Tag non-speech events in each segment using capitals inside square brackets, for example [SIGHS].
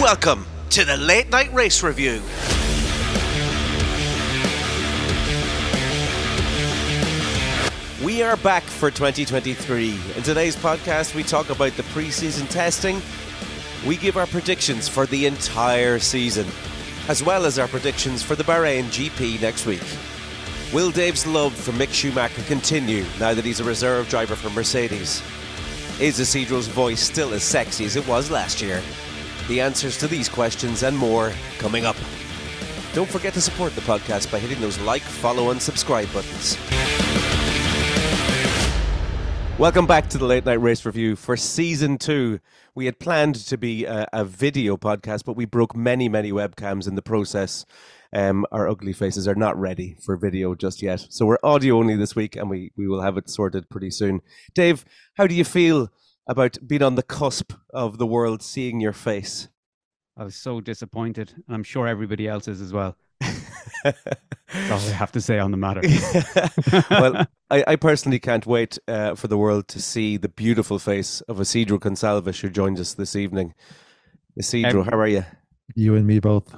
Welcome to the Late Night Race Review. We are back for 2023. In today's podcast, we talk about the preseason testing. We give our predictions for the entire season, as well as our predictions for the Bahrain GP next week. Will Dave's love for Mick Schumacher continue now that he's a reserve driver for Mercedes? Is Isidro's voice still as sexy as it was last year? The answers to these questions and more coming up. Don't forget to support the podcast by hitting those like, follow, and subscribe buttons. Welcome back to the Late Night Race Review for season two. We had planned to be a, a video podcast, but we broke many, many webcams in the process. Um, our ugly faces are not ready for video just yet. So we're audio only this week and we, we will have it sorted pretty soon. Dave, how do you feel about being on the cusp of the world seeing your face? I was so disappointed, and I'm sure everybody else is as well. [LAUGHS] That's all I have to say on the matter. [LAUGHS] well, [LAUGHS] I, I, personally can't wait uh, for the world to see the beautiful face of Isidro Gonçalves, who joins us this evening. Isidro, how are you? You and me both.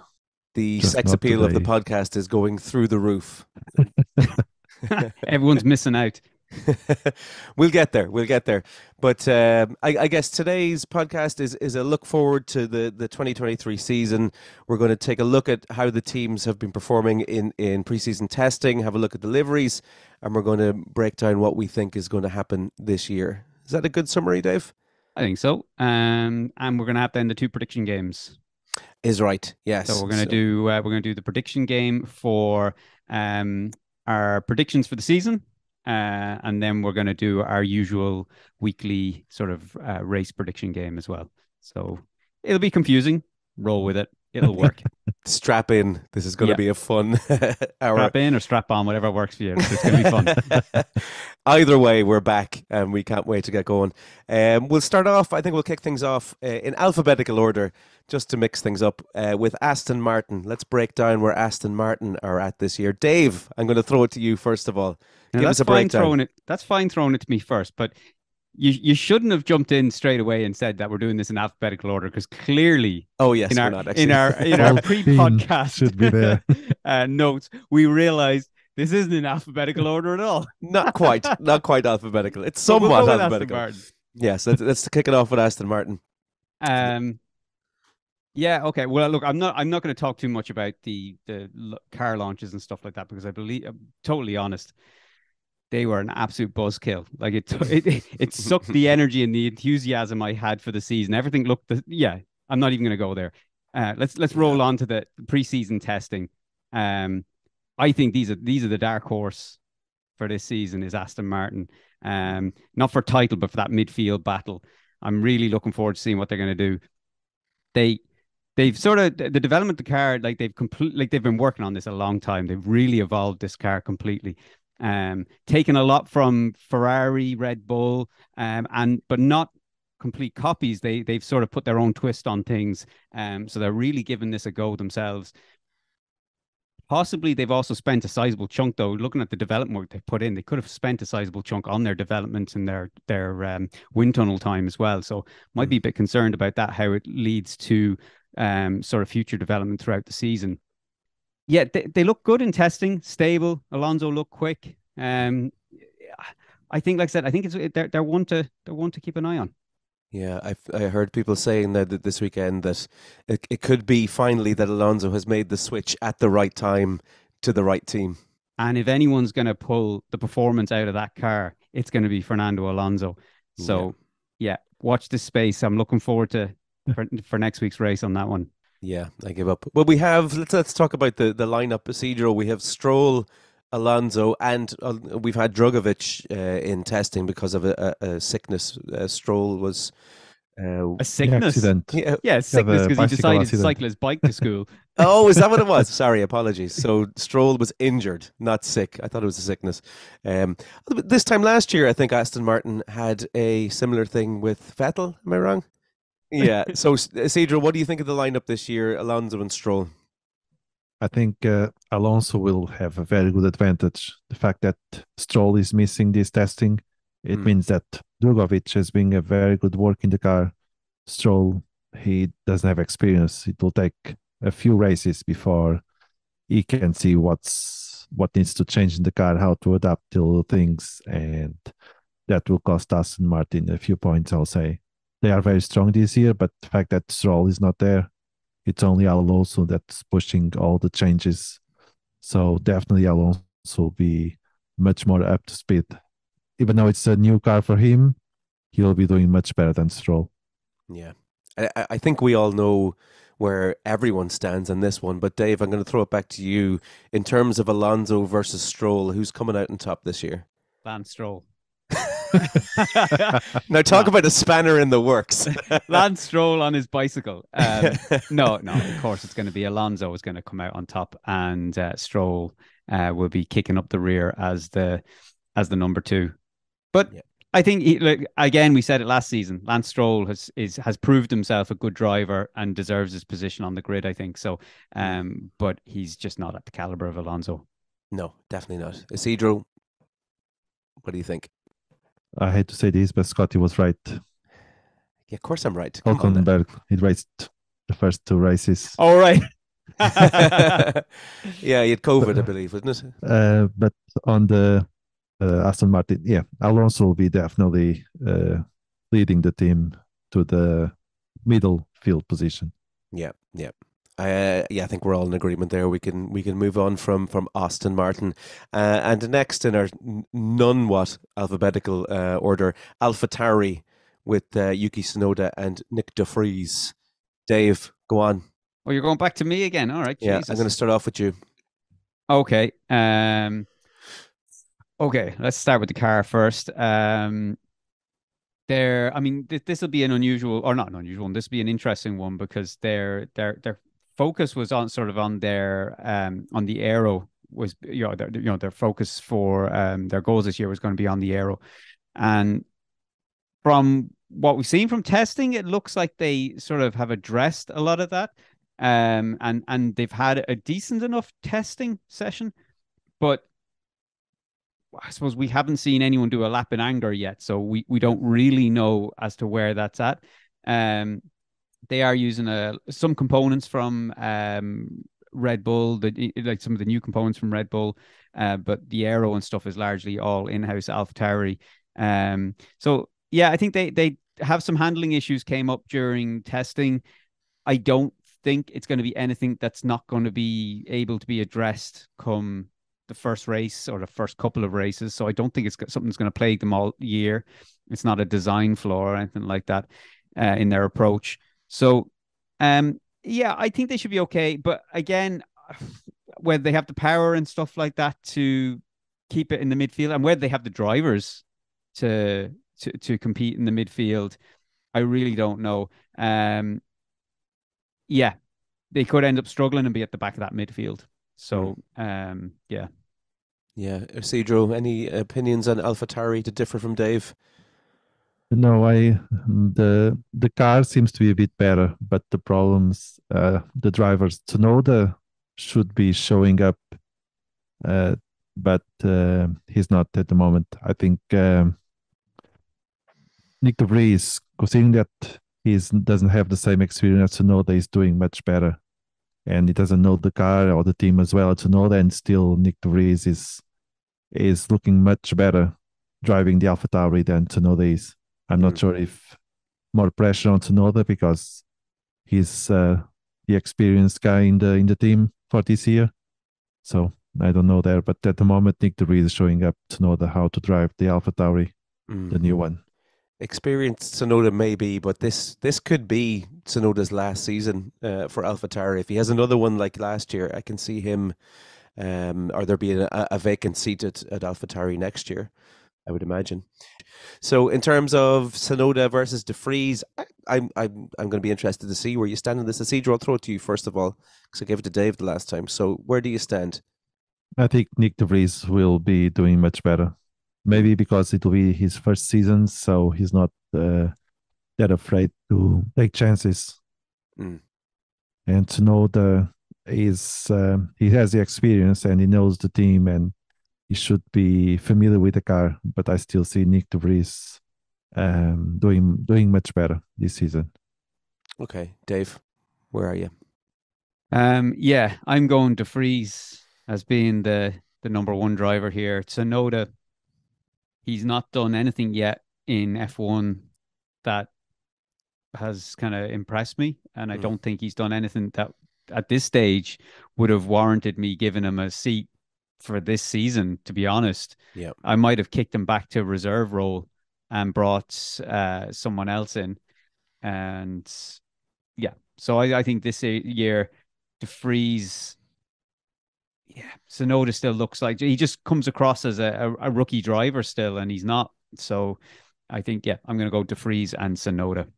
The Just sex appeal today. of the podcast is going through the roof. Everyone's missing out. [LAUGHS] we'll get there. We'll get there. But um, I, I, guess today's podcast is is a look forward to the the 2023 season. We're going to take a look at how the teams have been performing in in preseason testing, have a look at deliveries, and we're going to break down what we think is going to happen this year. Is that a good summary, Dave? I think so. Um, and we're going to have then the two prediction games. Is right. Yes. So we're going to so. do uh, we're going to do the prediction game for um, our predictions for the season uh, and then we're going to do our usual weekly sort of uh, race prediction game as well. So it'll be confusing. Roll with it. It'll [LAUGHS] work. strap in. This is going to be a fun [LAUGHS] hour. Strap in or strap on, whatever works for you. It's going to be fun. [LAUGHS] Either way, we're back and we can't wait to get going. Um, we'll start off, I think we'll kick things off uh, in alphabetical order just to mix things up uh, with Aston Martin. Let's break down where Aston Martin are at this year. Dave, I'm going to throw it to you first of all. Now, Give us a breakdown. Throwing it, that's fine throwing it to me first, but you you shouldn't have jumped in straight away and said that we're doing this in alphabetical order because clearly, oh yes, in our not, in our in our [LAUGHS] pre-podcast should be there. [LAUGHS] uh, notes, we realized this isn't in alphabetical order at all. [LAUGHS] not quite, not quite alphabetical. It's somewhat we'll alphabetical. Yes, let's, let's kick it off with Aston Martin. Um, yeah. Okay. Well, look, I'm not. I'm not going to talk too much about the the car launches and stuff like that because I believe, I'm totally honest they were an absolute buzzkill. Like it, [LAUGHS] it, it sucked the energy and the enthusiasm I had for the season. Everything looked, the, yeah. I'm not even going to go there. Uh, let's let's roll on to the preseason testing. Um, I think these are these are the dark horse for this season is Aston Martin. Um, not for title, but for that midfield battle. I'm really looking forward to seeing what they're going to do. They they've sort of the development of the car like they've complete like they've been working on this a long time. They've really evolved this car completely um, taken a lot from Ferrari, Red Bull, um, and but not complete copies. They they've sort of put their own twist on things. Um, so they're really giving this a go themselves. Possibly they've also spent a sizable chunk though. Looking at the development work they put in, they could have spent a sizable chunk on their development and their their um, wind tunnel time as well. So might be a bit concerned about that how it leads to um, sort of future development throughout the season yeah, they, they look good in testing, stable. Alonso look quick. Um, I think, like I said, I think it's they're they're one to they're one to keep an eye on. Yeah, I I heard people saying that this weekend that it, it could be finally that Alonso has made the switch at the right time to the right team. And if anyone's going to pull the performance out of that car, it's going to be Fernando Alonso. So, yeah, yeah watch this space. I'm looking forward to for, for next week's race on that one. Yeah, I give up. Well, we have let's let's talk about the the lineup procedural. We have Stroll, Alonso, and uh, we've had Drugovich uh, in testing because of a, a, a sickness. Uh, Stroll was. Uh, a sickness, accident. Yeah, yeah sickness because he decided accident. to cycle his bike to [LAUGHS] school. oh, is that what it was? [LAUGHS] Sorry, apologies. So Stroll was injured, not sick. I thought it was a sickness. Um, this time last year, I think Aston Martin had a similar thing with Vettel. Am I wrong? Yeah. So, Cedro, what do you think of the lineup this year, Alonso and Stroll? I think uh, Alonso will have a very good advantage. The fact that Stroll is missing this testing, it mm. means that Drugovich has been a very good work in the car. Stroll he doesn't have experience. It will take a few races before he can see what's what needs to change in the car, how to adapt to things, and that will cost Aston Martin a few points. I'll say they are very strong this year, but the fact that Stroll is not there, it's only Alonso that's pushing all the changes. So definitely Alonso will be much more up to speed. Even though it's a new car for him, he'll be doing much better than Stroll. Yeah. I, I think we all know where everyone stands on this one. But Dave, I'm going to throw it back to you in terms of Alonso versus Stroll. Who's coming out on top this year? Lance Stroll. [LAUGHS] now talk no. about a spanner in the works. [LAUGHS] Lance Stroll on his bicycle. Um, [LAUGHS] no, no. Of course, it's going to be Alonso is going to come out on top, and uh, Stroll uh, will be kicking up the rear as the as the number two. But yeah. I think he, like, again, we said it last season. Lance Stroll has is has proved himself a good driver and deserves his position on the grid. I think so, um, but he's just not at the caliber of Alonso. No, definitely not. Isidro, what do you think? I hate to say this, but Scotty was right. Yeah, of course I'm right. Hulkenberg, he raced the first two races. All right. [LAUGHS] [LAUGHS] yeah, he had COVID, I believe, wasn't it? Uh, but on the uh, Aston Martin, yeah, Alonso will be definitely uh, leading the team to the middle field position. Yeah, yeah. Uh, yeah, I think we're all in agreement there. We can we can move on from from Aston Martin, uh, and next in our none what alphabetical uh, order, AlphaTauri with uh, Yuki Tsunoda and Nick De Vries. Dave, go on. Oh, you're going back to me again. All right. Yeah, I'm going to start off with you. Okay. Um, Okay, let's start with the car first. Um, there, I mean, th- this will be an unusual, or not an unusual one. This will be an interesting one because their their their focus was on sort of on their um on the aero was you know their you know their focus for um their goals this year was going to be on the aero, and from what we've seen from testing, it looks like they sort of have addressed a lot of that. Um, and and they've had a decent enough testing session, but I suppose we haven't seen anyone do a lap in anger yet, so we we don't really know as to where that's at. Um, they are using a uh, some components from um Red Bull, the like some of the new components from Red Bull, uh, but the aero and stuff is largely all in-house AlphaTauri. Um, so yeah, I think they they have some handling issues came up during testing. I don't think it's going to be anything that's not going to be able to be addressed come the first race or the first couple of races. So I don't think it's something's going to plague them all year. It's not a design flaw or anything like that uh, in their approach. So, um, yeah, I think they should be okay. But again, whether they have the power and stuff like that to keep it in the midfield, and whether they have the drivers to to to compete in the midfield, I really don't know. Um, yeah, they could end up struggling and be at the back of that midfield. So, mm. um, yeah. Yeah. Isidro, any opinions on AlphaTauri to differ from Dave? No, I the the car seems to be a bit better, but the problems uh, the drivers Tsunoda should be showing up, uh, but uh, he's not at the moment. I think um, Nick De considering that he doesn't have the same experience as Tsunoda, is doing much better and he doesn't know the car or the team as well know. And still, Nick De is is looking much better driving the AlphaTauri than Tsunoda is. I'm not mm. sure if more pressure on Tsunoda because he's uh, the experienced guy in the in the team for this year. So I don't know there, but at the moment, Nick De Vries is showing up to know the, how to drive the AlphaTauri, mm. the new one experienced Tsunoda maybe, but this this could be Tsunoda's last season uh, for AlphaTauri. If he has another one like last year, I can see him, um, or there being a, a vacant seat at, at AlphaTauri next year. I would imagine. So, in terms of Tsunoda versus De I, I'm I'm I'm going to be interested to see where you stand in this. Isidro, I'll throw it to you first of all because I gave it to Dave the last time. So, where do you stand? I think Nick De Vries will be doing much better maybe because it will be his first season, so he's not uh, that afraid to take chances. Mm. And to know the is uh, he has the experience and he knows the team and he should be familiar with the car. But I still see Nick De Vries um, doing doing much better this season. Okay, Dave, where are you? Um, yeah, I'm going De Vries as being the the number one driver here. Tsunoda, he's not done anything yet in F1 that has kind of impressed me, and I Mm. don't think he's done anything that at this stage would have warranted me giving him a seat for this season. To be honest, Yeah. I might have kicked him back to reserve role and brought uh, someone else in, and yeah. So I, I think this year, De Vries. Yeah, Tsunoda still looks like he just comes across as a, a, a rookie driver still, and he's not. So I think, yeah, I'm going to go De Vries and Tsunoda.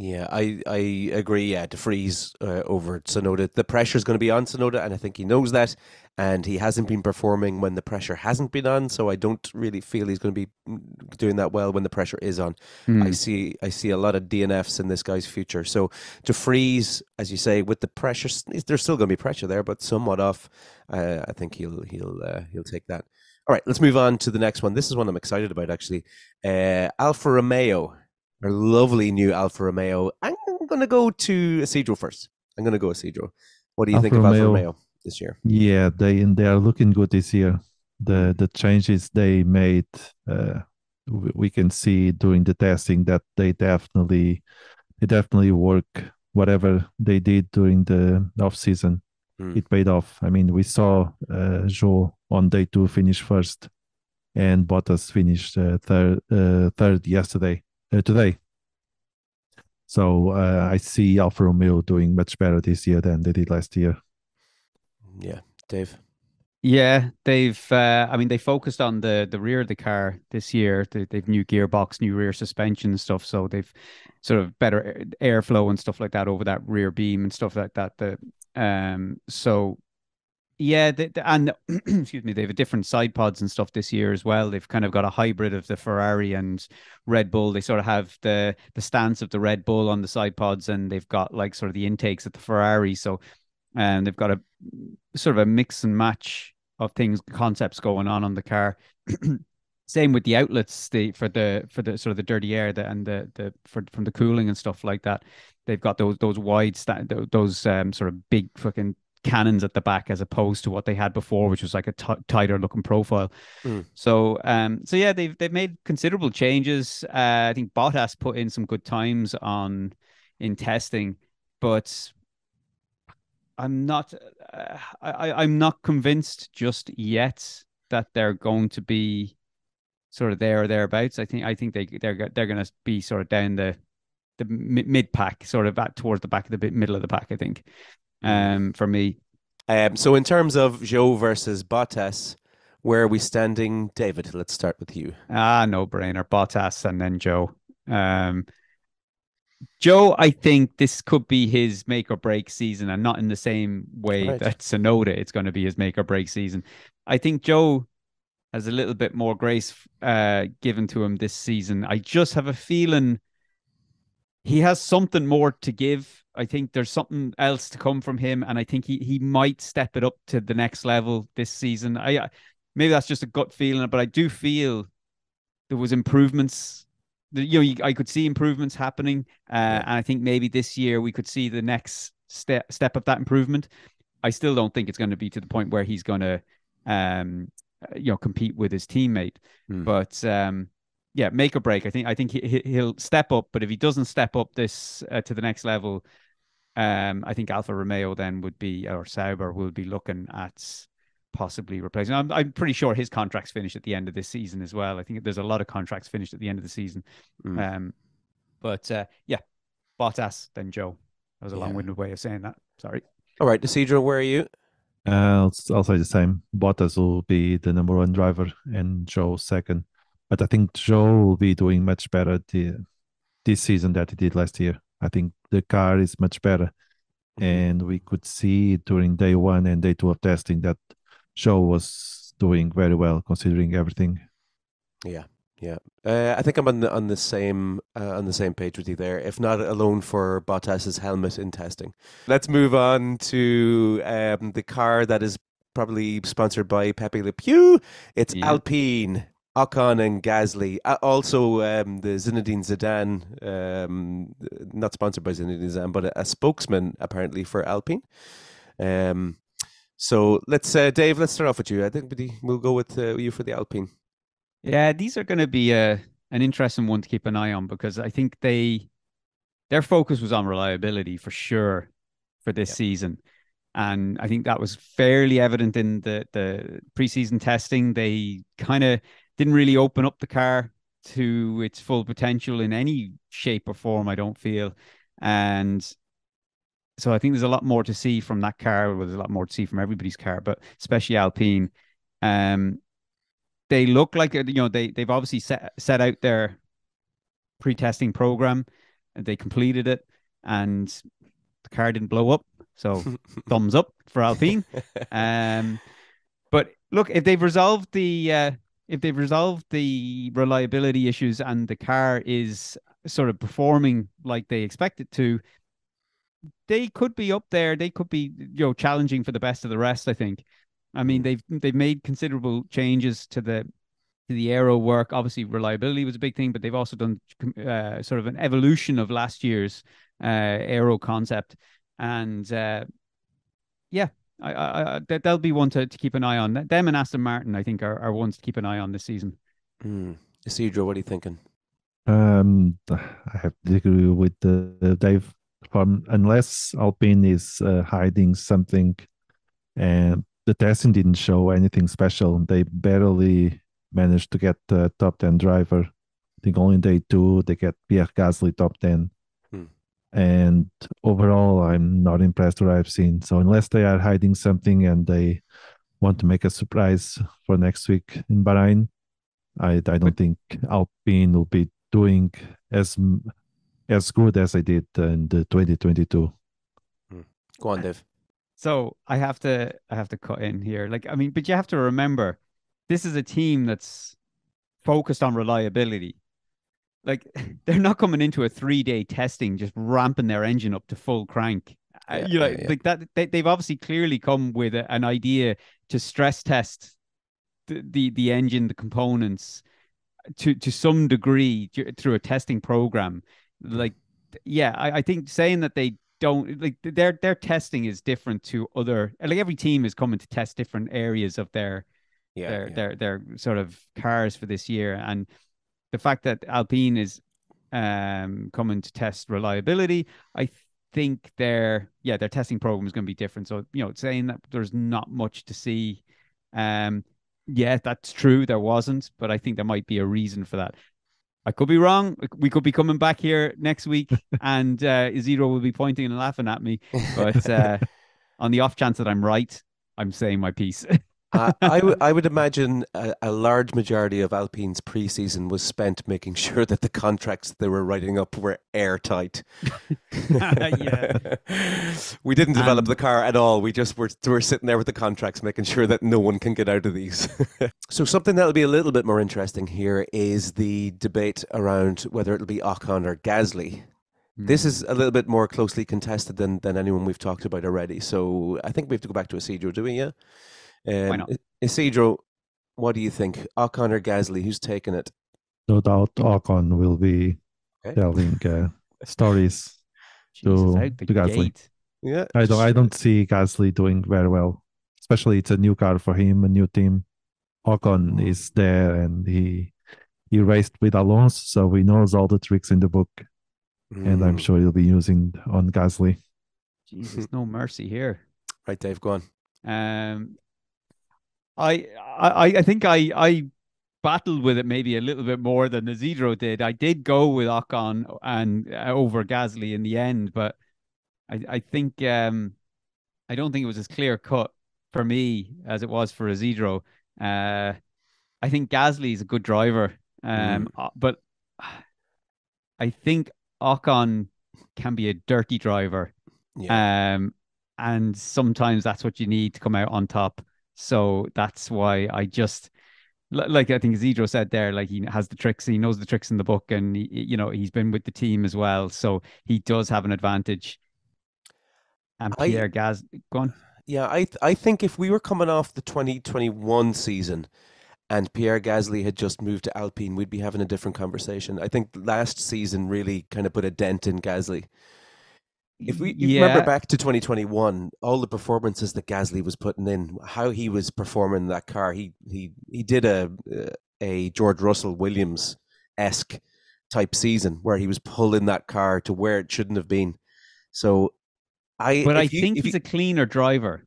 Yeah, I, I agree. Yeah, De Vries uh, over Tsunoda. The pressure is going to be on Tsunoda, and I think he knows that. And he hasn't been performing when the pressure hasn't been on, so I don't really feel he's going to be mm, doing that well when the pressure is on. Hmm. I see I see a lot of DNFs in this guy's future. So De Vries, as you say, with the pressure, there's still going to be pressure there, but somewhat off. Uh, I think he'll he'll uh, he'll take that. All right, let's move on to the next one. This is one I'm excited about actually. Uh, Alfa Romeo, our lovely new Alfa Romeo. I'm going to go to Isidro first. I'm going to go Isidro. What do you think Alfa of Alfa Romeo. Romeo this year? Yeah, they they are looking good this year. The the changes they made, uh, we can see during the testing that they definitely they definitely work. Whatever they did during the off season, Mm. it paid off. I mean, we saw uh, Zhou on day two finish first, and Bottas finished uh, third uh, third yesterday today. So uh, I see Alfa Romeo doing much better this year than they did last year. Yeah, Dave. Yeah, they've. Uh, I mean, they focused on the the rear of the car this year. They, they've new gearbox, new rear suspension and stuff. So they've sort of better airflow and stuff like that over that rear beam and stuff like that. The um. So yeah, they, and [CLEARS THROAT] excuse me, they have a different side pods and stuff this year as well. They've kind of got a hybrid of the Ferrari and Red Bull. They sort of have the the stance of the Red Bull on the side pods, and they've got like sort of the intakes of the Ferrari. So, and they've got a sort of a mix and match of things, concepts going on on the car. [CLEARS THROAT] Same with the outlets, the for the for the sort of the dirty air, the, and the the for from the cooling and stuff like that. They've got those those wide sta- those um sort of big fucking cannons at the back as opposed to what they had before, which was like a t- tighter looking profile. Mm. So, um, so yeah, they've they've made considerable changes. Uh, I think Bottas put in some good times on in testing, but I'm not. Uh, I I- I'm not convinced just yet that they're going to be sort of there or thereabouts. I think I think they they're they're going to be sort of down the the mid pack, sort of at towards the back of the bit middle of the pack. I think. Um, for me, Um, so in terms of Zhou versus Bottas, where are we standing, David? Let's start with you. Ah, no brainer. Bottas and then Zhou. Um, Zhou, I think this could be his make or break season, and not in the same way Right. that Tsunoda it's going to be his make or break season. I think Zhou has a little bit more grace uh, given to him this season. I just have a feeling he has something more to give. I think there's something else to come from him, and I think he he might step it up to the next level this season. I I- maybe that's just a gut feeling, but I do feel there was improvements. You know, you, I could see improvements happening, uh, Yeah. and I think maybe this year we could see the next step step of that improvement. I still don't think it's going to be to the point where he's going to, um, you know, compete with his teammate. Hmm. But um, yeah, make or break. I think I think he, he- he'll step up. But if he doesn't step up this uh, to the next level, um, I think Alfa Romeo then would be or Sauber will be looking at possibly replacing. I'm I'm pretty sure his contract's finished at the end of this season as well. I think there's a lot of contracts finished at the end of the season. Mm. Um, but uh, yeah, Bottas then Zhou. That was a Yeah. long-winded way of saying that. Sorry. All right, Isidro, where are you? Uh, I'll, I'll say the same. Bottas will be the number one driver and Zhou second. But I think Zhou will be doing much better the, this season that he did last year. I think the car is much better. Mhm. And we could see during day one and day two of testing that Zhou was doing very well considering everything. Yeah, yeah. Uh, I think I'm on the on the same uh, on the same page with you there. If not alone for Bottas's helmet in testing. Let's move on to um, the car that is probably sponsored by Pepe Le Pew. It's Yeah. Alpine. Ocon and Gasly, uh, also um, the Zinedine Zidane, um, not sponsored by Zinedine Zidane, but a, a spokesman apparently for Alpine. Um, so let's, uh, Dave, let's start off with you. I think we'll go with uh, you for the Alpine. Yeah, these are going to be uh, an interesting one to keep an eye on because I think they their focus was on reliability for sure for this season. And I think that was fairly evident in the the preseason testing. They kind of didn't really open up the car to its full potential in any shape or form, I don't feel. And so I think there's a lot more to see from that car. Well, there's a lot more to see from everybody's car, but especially Alpine. Um, they look like you know they they've obviously set set out their pre-testing program they completed it, and the car didn't blow up. So [LAUGHS] thumbs up for Alpine. [LAUGHS] Um, but look, if they've resolved the uh, if they've resolved the reliability issues and the car is sort of performing like they expect it to, they could be up there. They could be you know challenging for the best of the rest. I think. I mean, mm. they've they've made considerable changes to the to the aero work. Obviously, reliability was a big thing, but they've also done uh, sort of an evolution of last year's uh, aero concept. And uh, yeah, I, I, I, that'll be one to, to keep an eye on. Them and Aston Martin, I think, are, are ones to keep an eye on this season. Mm. Isidro, what are you thinking? Um, I have to agree with uh, Dave. From unless Alpine is uh, hiding something, and the testing didn't show anything special, they barely managed to get the top 10 driver. I think only day two they get Pierre Gasly top 10. And overall, I'm not impressed what I've seen. So unless they are hiding something and they want to make a surprise for next week in Bahrain, I I don't think Alpine will be doing as as good as I did in the 2022. Hmm. Go on, Dave. So I have to I have to cut in here. Like I mean, but you have to remember this is a team that's focused on reliability. Like [LAUGHS] they're not coming into a three day testing just ramping their engine up to full crank. Uh, yeah, you know, yeah. like that. They, have obviously clearly come with a, an idea to stress test the, the the engine, the components to to some degree through a testing program. Like, yeah, I, I think saying that they don't like their their testing is different to other like every team is coming to test different areas of their yeah, their yeah. their their sort of cars for this year, and the fact that Alpine is um, coming to test reliability, I think their yeah their testing program is going to be different. So you know, saying that there's not much to see, um, yeah, that's true. There wasn't, but I think there might be a reason for that. I could be wrong. We could be coming back here next week, [LAUGHS] and uh, Isidro will be pointing and laughing at me. But [LAUGHS] uh, on the off chance that I'm right, I'm saying my piece. [LAUGHS] I, w- I would imagine a, a, large majority of Alpine's preseason was spent making sure that the contracts they were writing up were airtight. [LAUGHS] yeah. [LAUGHS] we didn't develop the car at all. We just were, were sitting there with the contracts, making sure that no one can get out of these. [LAUGHS] so, something that'll be a little bit more interesting here is the debate around whether it'll be Ocon or Gasly. This is a little bit more closely contested than, than anyone we've talked about already. So I think we have to go back to Isidro, do we? Yeah. Um, Why not? Isidro, what do you think? Ocon or Gasly? Who's taking it? No doubt Ocon will be okay. telling uh, [LAUGHS] stories Jesus, to, to Gasly. Gate. Yeah, I don't. I don't see Gasly doing very well. Especially it's a new car for him, a new team. Ocon mm. is there, and he he raced with Alonso, so he knows all the tricks in the book, mm. and I'm mm. sure he'll be using on Gasly. Jesus, no mercy here. Right, Dave, go on. Um, I I I think I I battled with it maybe a little bit more than Isidro did. I did go with Ocon and uh, over Gasly in the end, but I I think um I don't think it was as clear cut for me as it was for Isidro. Uh, I think Gasly is a good driver, um, mm. but I think Ocon can be a dirty driver. Yeah. Um, and sometimes that's what you need to come out on top. So that's why I just like I think Isidro said there, like he has the tricks, he knows the tricks in the book, and he, you know he's been with the team as well, so he does have an advantage. And Pierre I, Gaz, go on. Yeah, I th- I think if we were coming off the 2021 season, and Pierre Gasly had just moved to Alpine, we'd be having a different conversation. I think last season really kind of put a dent in Gasly. If we you yeah, remember back to 2021, all the performances that Gasly was putting in, how he was performing that car, he he he did a a George Russell Williams esque type season where he was pulling that car to where it shouldn't have been. So I but I you- think he's you- a cleaner driver.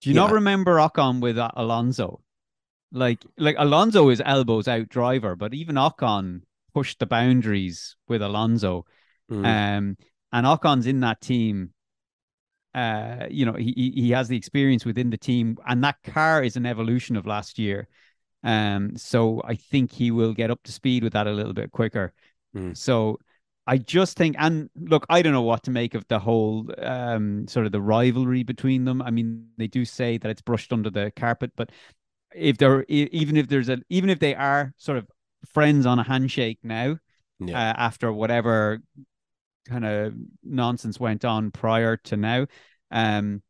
Do you Yeah. not remember Ocon with Alonso? Like, like Alonso is elbows out driver, but even Ocon pushed the boundaries with Alonso. Mm. Um, and Ocon's in that team. Uh, you know, he he has the experience within the team, and that car is an evolution of last year. Um, so I think he will get up to speed with that a little bit quicker. Mm. So I just think, and look, I don't know what to make of the whole um sort of the rivalry between them. I mean, they do say that it's brushed under the carpet, but if they're e- even if there's a even if they are sort of friends on a handshake now, Yeah. uh, after whatever kind of nonsense went on prior to now, um,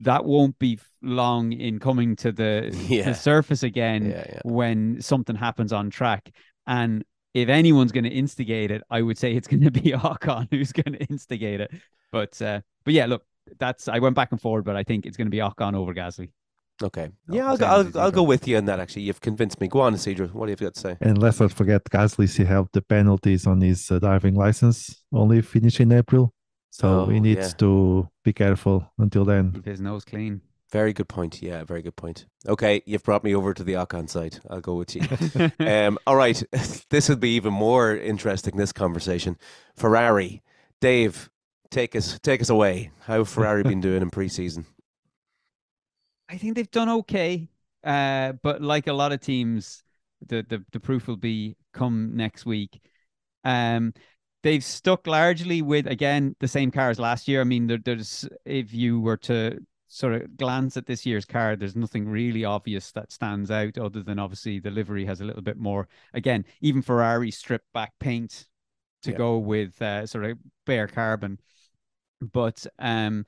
that won't be long in coming to the, [LAUGHS] Yeah. the surface again yeah, yeah. when something happens on track. And if anyone's going to instigate it, I would say it's [LAUGHS] going to be Ocon who's going to instigate it. But uh, but yeah, look, that's I went back and forward, but I think it's going to be Ocon over Gasly. Okay. Yeah, I'll, go, I'll, I'll go with you on that, actually. You've convinced me. Go on, Isidro. What have you got to say? And let's not forget, Gasly still have the penalties on his uh, driving license, only finish in April. So Oh, he needs yeah. to be careful until then. Keep his nose clean. Very good point. Yeah, very good point. Okay, you've brought me over to the Ocon side. I'll go with you. [LAUGHS] um, all right, [LAUGHS] this will be even more interesting. This conversation, Ferrari, Dave, take us take us away. How have Ferrari been doing in preseason? I think they've done okay. Uh, but like a lot of teams, the, the the proof will be come next week. Um, they've stuck largely with again the same car as last year. I mean, there, there's if you were to sort of glance at this year's car, there's nothing really obvious that stands out other than obviously the livery has a little bit more. Again, even Ferrari stripped back paint to Yeah. go with uh, sort of bare carbon, but um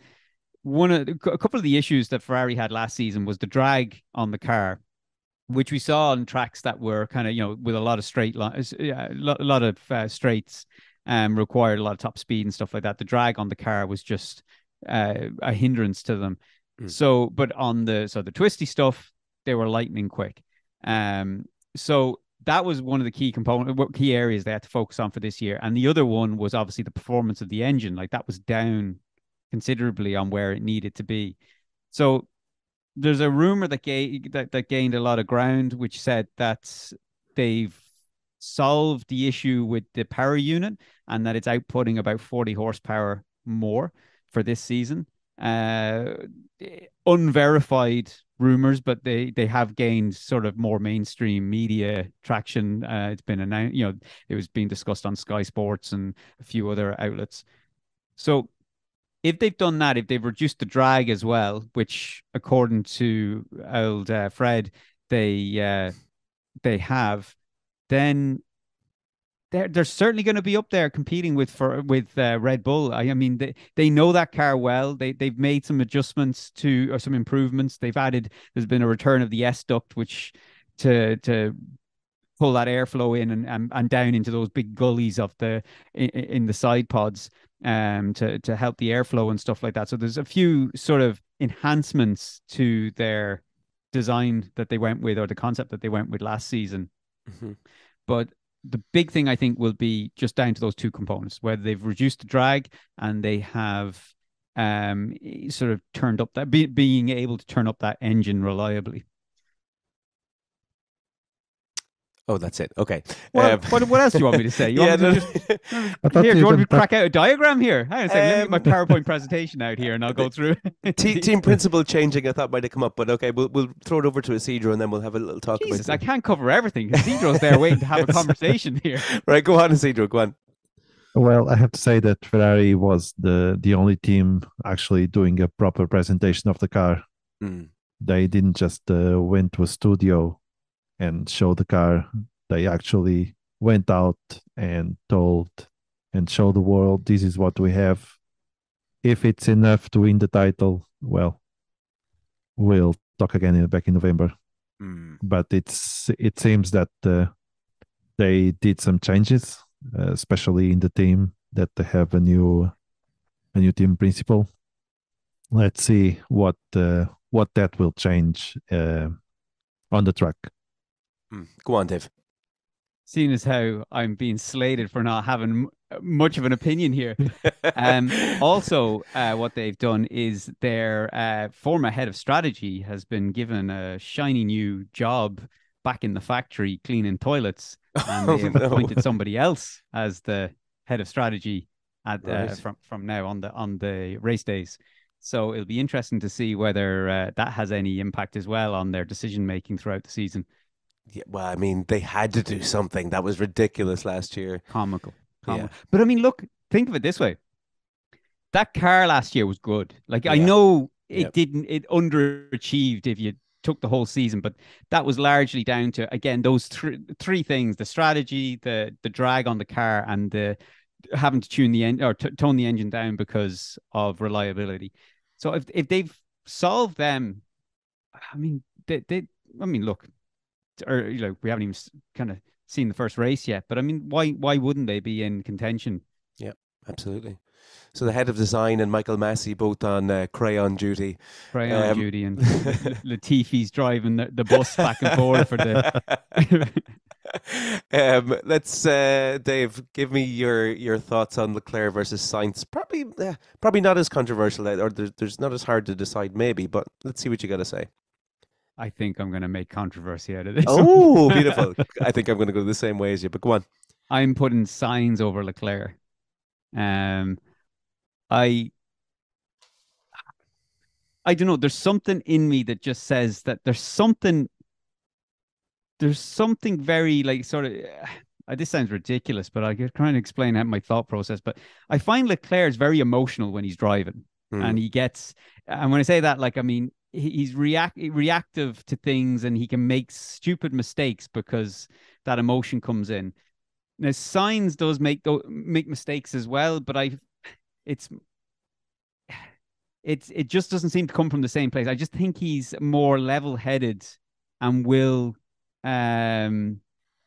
one of a couple of the issues that Ferrari had last season was the drag on the car, which we saw on tracks that were kind of you know with a lot of straight lines, a lot, of uh, straights, um, required a lot of top speed and stuff like that. The drag on the car was just uh, a hindrance to them. Mm. So, but on the so the twisty stuff, they were lightning quick. Um, so that was one of the key component, what key areas they had to focus on for this year. And the other one was obviously the performance of the engine. Like that was down considerably on where it needed to be. So there's a rumor that, ga- that that gained a lot of ground, which said that they've solved the issue with the power unit and that it's outputting about 40 horsepower more for this season. Uh, unverified rumors, but they they have gained sort of more mainstream media traction. Uh, it's been announced, you know, it was being discussed on Sky Sports and a few other outlets. So if they've done that, if they've reduced the drag as well, which according to old uh, Fred, they uh, they have, then they're they're certainly going to be up there competing with for with uh, Red Bull. I, I mean, they they know that car well. They they've made some adjustments to or some improvements. They've added. There's been a return of the S duct, which to to pull that airflow in and, and, and down into those big gullies of the in, in the side pods um to to help the airflow and stuff like that. So there's a few sort of enhancements to their design that they went with or the concept that they went with last season. Mhm. but the big thing i think will be just down to those two components whether they've reduced the drag and they have um sort of turned up that be, being able to turn up that engine reliably Oh, that's it. Okay. what, Um, what, what else do you want me to say you [LAUGHS] yeah, want me to no, just [LAUGHS] I here, do you you want me to crack out a diagram here? Hang on a second, let me get my [LAUGHS] Um, PowerPoint presentation out here and I'll go through. Te- team principle changing, I thought might have come up, but okay, we'll we'll throw it over to Isidro and then we'll have a little talk Jesus, about I can't cover everything. Isidro's there waiting to have a conversation here. Right, go on, Isidro. Go on. Well, I have to say that Ferrari was the the only team actually doing a proper presentation of the car. Mm. They didn't just uh, went to a studio and show the car. They actually went out and told and show the world this is what we have. If it's enough to win the title, well, we'll talk again in, back in November. Mm. but it's it seems that uh, they did some changes, uh, especially in the team that they have a new a new team principal. Let's see what uh, what that will change uh, on the track. Mm. Go on, Dave. Seeing as how I'm being slated for not having m- much of an opinion here. [LAUGHS] Um, also, uh, what they've done is their uh, former head of strategy has been given a shiny new job back in the factory cleaning toilets, and Oh, [LAUGHS] they have no. appointed somebody else as the head of strategy at uh, Right. from from now on the on the race days. So it'll be interesting to see whether uh, that has any impact as well on their decision making throughout the season. Yeah, well, I mean, they had to do something. That was ridiculous last year. Comical, Yeah. But I mean, look, think of it this way: that car last year was good. Like I know it Yep. didn't, it underachieved if you took the whole season, but that was largely down to again those three three things: the strategy, the the drag on the car, and the having to tune the engine or t- tone the engine down because of reliability. So if if they've solved them, I mean, they, they I mean, look, or you know, we haven't even kind of seen the first race yet, but I mean, why why wouldn't they be in contention? Yeah, absolutely. So the head of design and Michael Masi both on uh, crayon duty. Crayon Um, Judy and [LAUGHS] Latifi's driving the, the bus back and forth for the. [LAUGHS] um, let's, uh, Dave, give me your, your thoughts on Leclerc versus Sainz. Probably, uh, probably not as controversial, or there's, there's not as hard to decide, maybe. But let's see what you got to say. I think I'm going to make controversy out of this. Oh, [LAUGHS] beautiful! I think I'm going to go the same way as you. But go on. I'm putting Sainz over Leclerc. Um, I, I don't know. There's something in me that just says that there's something. There's something very like sort of. Uh, [SIGHS] this sounds ridiculous, but I could try and explain out my thought process. But I find Leclerc is very emotional when he's driving, Hmm. and he gets. And when I say that, like I mean, he's react reactive to things, and he can make stupid mistakes because that emotion comes in. Now, Sainz does make make mistakes as well, but I, it's, it's it just doesn't seem to come from the same place. I just think he's more level headed and will, um,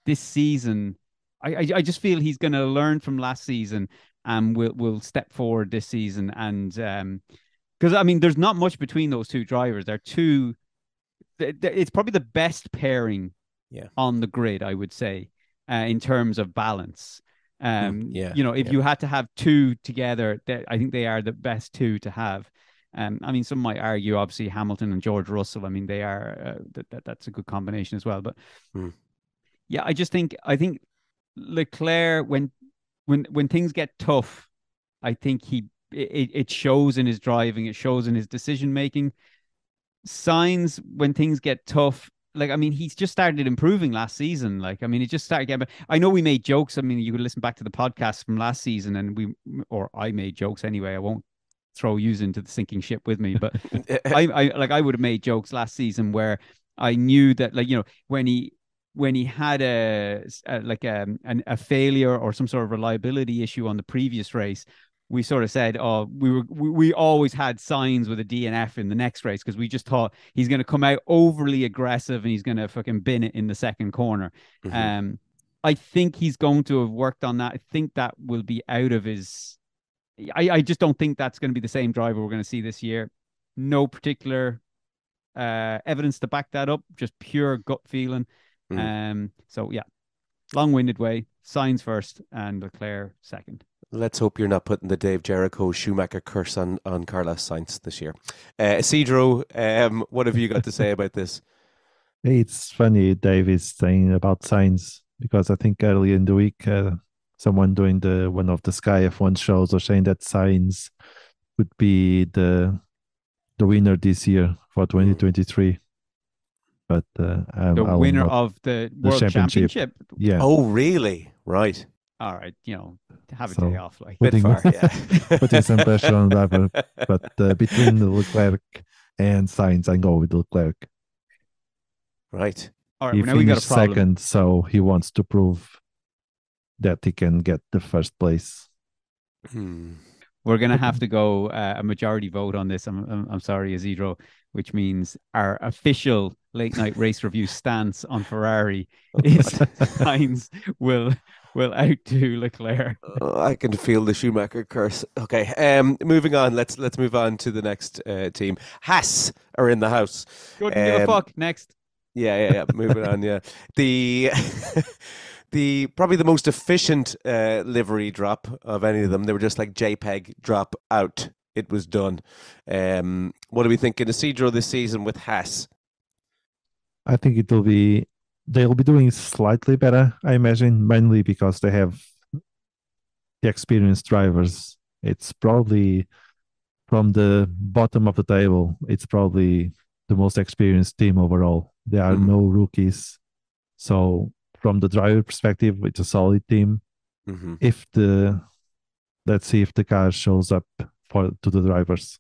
this season. I I, I just feel he's going to learn from last season and will will step forward this season and um, because I mean, there's not much between those two drivers. They're two. It's probably the best pairing Yeah. on the grid, I would say uh, in terms of balance. Um, yeah, you know, if yeah. you had to have two together, they, I think they are the best two to have. Um, I mean, some might argue, obviously, Hamilton and George Russell. I mean, they are uh, that, that that's a good combination as well. But Hmm. yeah, I just think I think Leclerc when when when things get tough, I think he it, it shows in his driving, it shows in his decision making. Sainz when things get tough, like I mean, he's just started improving last season. Like I mean, he just started getting. I know we made jokes. I mean, you could listen back to the podcast from last season, and we or I made jokes anyway. I won't throw you into the sinking ship with me, but [LAUGHS] [LAUGHS] I, I like I would have made jokes last season where I knew that like you know when he when he had a, a like um, an, a failure or some sort of reliability issue on the previous race, we sort of said, oh, we were we, we always had Sainz with a DNF in the next race because we just thought he's going to come out overly aggressive and he's going to fucking bin it in the second corner. Mhm. Um, I think he's going to have worked on that. I think that will be out of his. I, I just don't think that's going to be the same driver we're going to see this year. No particular uh, evidence to back that up, just pure gut feeling. Mm. Um, so yeah, long-winded way. Sainz first and Leclerc second. Let's hope you're not putting the Dave Jericho Schumacher curse on, on Carlos Sainz this year. Uh, Isidro, um, what have you got to say about this? [LAUGHS] It's funny Dave is saying about Sainz because I think early in the week, uh, someone doing the one of the Sky F1 shows was saying that Sainz would be the the winner this year for 2023. But uh, um, The I'll winner not- of the, the World championship. Championship. yeah, Oh, really? Right. All right, you know, have a So- day off. Like Bit Putting- far, yeah. [LAUGHS] putting some pressure on the driver. But uh, between the Leclerc and Sainz, I go with Leclerc. right. all right, he well, we got a finished second, so he wants to prove that he can get the first place. Hmm. we're gonna have to go uh, a majority vote on this. I'm I'm, I'm sorry, Isidro, which means our official late night race review stance on Ferrari is [LAUGHS] Sainz will will outdo Leclerc. Oh, I can feel the Schumacher curse. Okay, um, moving on. Let's let's move on to the next uh, team. Haas are in the house. Couldn't give a Um, fuck. Next. Yeah, yeah, yeah. Moving on. Yeah, [LAUGHS] the [LAUGHS] the probably the most efficient uh, livery drop of any of them. They were just like JPEG drop out. It was done. Um, what are we thinking? Isidro this season with Haas. I think it will be they'll be doing slightly better, I imagine, mainly because they have the experienced drivers. It's probably from the bottom of the table, it's probably the most experienced team overall. There are Mhm. no rookies. So from the driver perspective, it's a solid team. Mm-hmm. If the let's see if the car shows up for to the drivers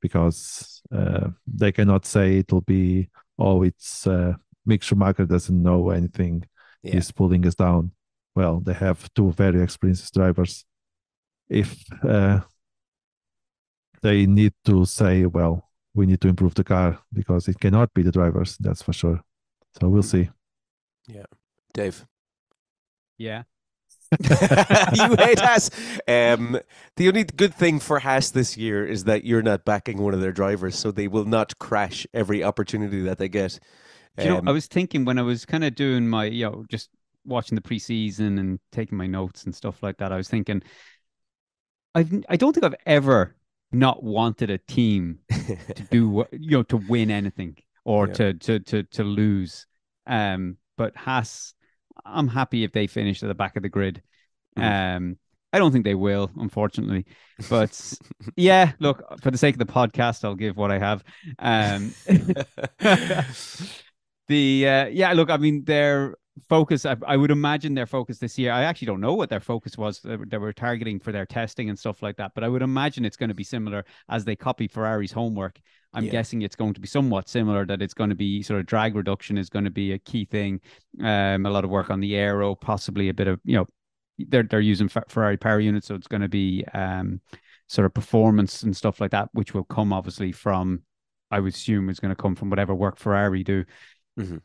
because uh, they cannot say it will be oh it's uh, Mick Schumacher doesn't know anything Yeah. he's pulling us down well they have two very experienced drivers if uh, they need to say well we need to improve the car because it cannot be the drivers that's for sure so we'll see Yeah. Dave. Yeah. [LAUGHS] you hate [LAUGHS] Haas. Um, the only good thing for Haas this year is that you're not backing one of their drivers, so they will not crash every opportunity that they get. Do you know, Um, I was thinking when I was kind of doing my, you know, just watching the preseason and taking my notes and stuff like that. I was thinking, I've, I don't think I've ever not wanted a team [LAUGHS] to do, you know, to win anything or Yeah. to to to to lose. Um, but Haas, I'm happy if they finish at the back of the grid. Mhm. Um, I don't think they will, unfortunately. [LAUGHS] But yeah, look, for the sake of the podcast, I'll give what I have. Um, [LAUGHS] the uh, yeah, look, I mean, their focus. I, I would imagine their focus this year. I actually don't know what their focus was. They were, targeting for their testing and stuff like that. But I would imagine it's going to be similar as they copy Ferrari's homework. I'm Yeah. guessing it's going to be somewhat similar. That it's going to be sort of drag reduction is going to be a key thing. Um, a lot of work on the aero, possibly a bit of you know, they're they're using Ferrari power units, so it's going to be um sort of performance and stuff like that, which will come obviously from. I would assume is going to come from whatever work Ferrari do. Mhm.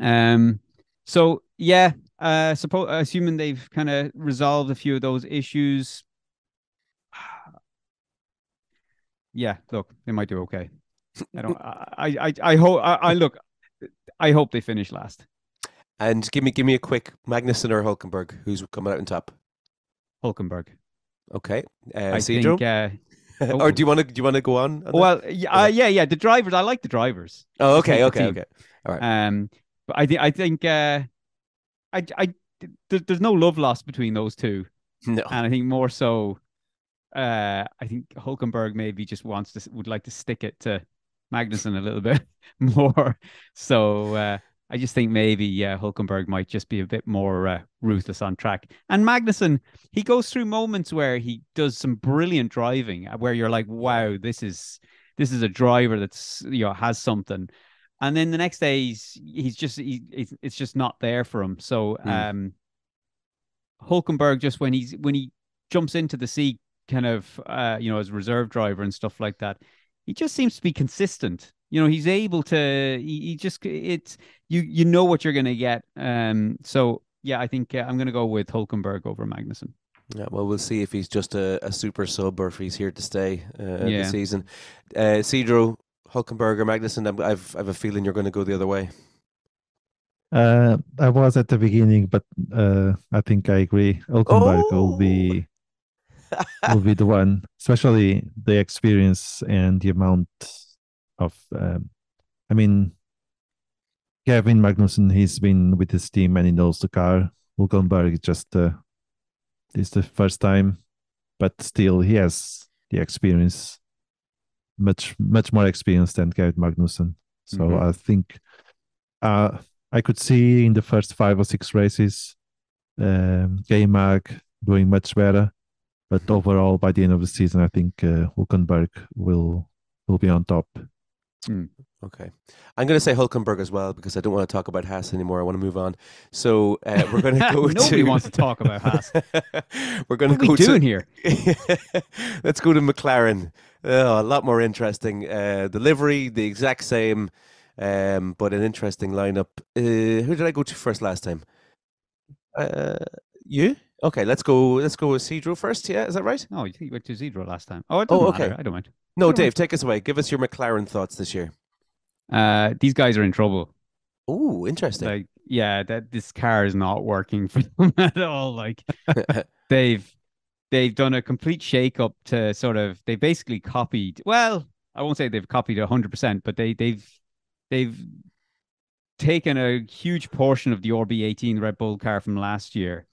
Um. So yeah, uh, suppose assuming they've kind of resolved a few of those issues. [SIGHS] Yeah, look, they might do okay. I don't. I I I hope. I, I look. I hope they finish last. and give me give me a quick Magnussen or Hulkenberg, who's coming out on top. Hulkenberg. Okay, uh, I Isidro? think. Uh, [LAUGHS] or do you want to do you want to go on? on well, yeah, uh, yeah, yeah. The drivers. I like the drivers. oh, okay, the okay, All right. Um, but I think I think uh, I I there, there's no love lost between those two, No, and I think more so. Uh, I think Hulkenberg maybe just wants to would like to stick it to Magnussen a little bit [LAUGHS] more. So uh, I just think maybe yeah, Hulkenberg might just be a bit more uh, ruthless on track. And Magnussen, he goes through moments where he does some brilliant driving, uh, where you're like, wow, this is this is a driver that's you know has something. And then the next day he's he's just he, it's, it's just not there for him. So Hmm. um, Hulkenberg just when he's when he jumps into the seat, kind of uh, you know as reserve driver and stuff like that, he just seems to be consistent. You know, he's able to. He, he just it's you you know what you're gonna get. Um, so yeah, I think uh, I'm gonna go with Hulkenberg over Magnussen. yeah, well, we'll see if he's just a, a super sub or if he's here to stay uh, Yeah. this season. Uh, Cedro, Hulkenberg, or Magnussen, I'm- I've I've a feeling you're going to go the other way. Uh, I was at the beginning, but uh, I think I agree. Hulkenberg will be will be the one, especially the experience and the amount of. Um, I mean, Kevin Magnussen, he's been with his team and he knows the car. Hulkenberg just uh, is the first time, but still he has the experience, much much more experience than Kevin Magnussen. So Mhm. I think uh, I could see in the first five or six races, um, K-Mag doing much better. But overall, by the end of the season, I think uh, Hulkenberg will will be on top. Okay. I'm going to say Hulkenberg as well because I don't want to talk about Haas anymore. I want to move on. So uh, [LAUGHS] we're going to go Nobody to. Nobody wants to talk about Haas. [LAUGHS] we're going What to are we go doing to. here? [LAUGHS] Let's go to McLaren. Oh, a lot more interesting. Uh, the livery, the exact same, um, but an interesting lineup. Uh, who did I go to first last time? Uh, you? Okay, let's go. Let's go with Cedro first. Yeah, is that right? No, you think you went to Zedro last time. Oh, it doesn't Oh, matter. okay. I don't mind. No, Sure. Dave, take us away. Give us your McLaren thoughts this year. Uh, these guys are in trouble. Oh, interesting. Like, yeah, that this car is not working for [LAUGHS] them at all. Like, [LAUGHS] they've they've done a complete shake up to sort of they basically copied. Well, I won't say they've copied hundred percent, but they they've they've taken a huge portion of the RB18 Red Bull car from last year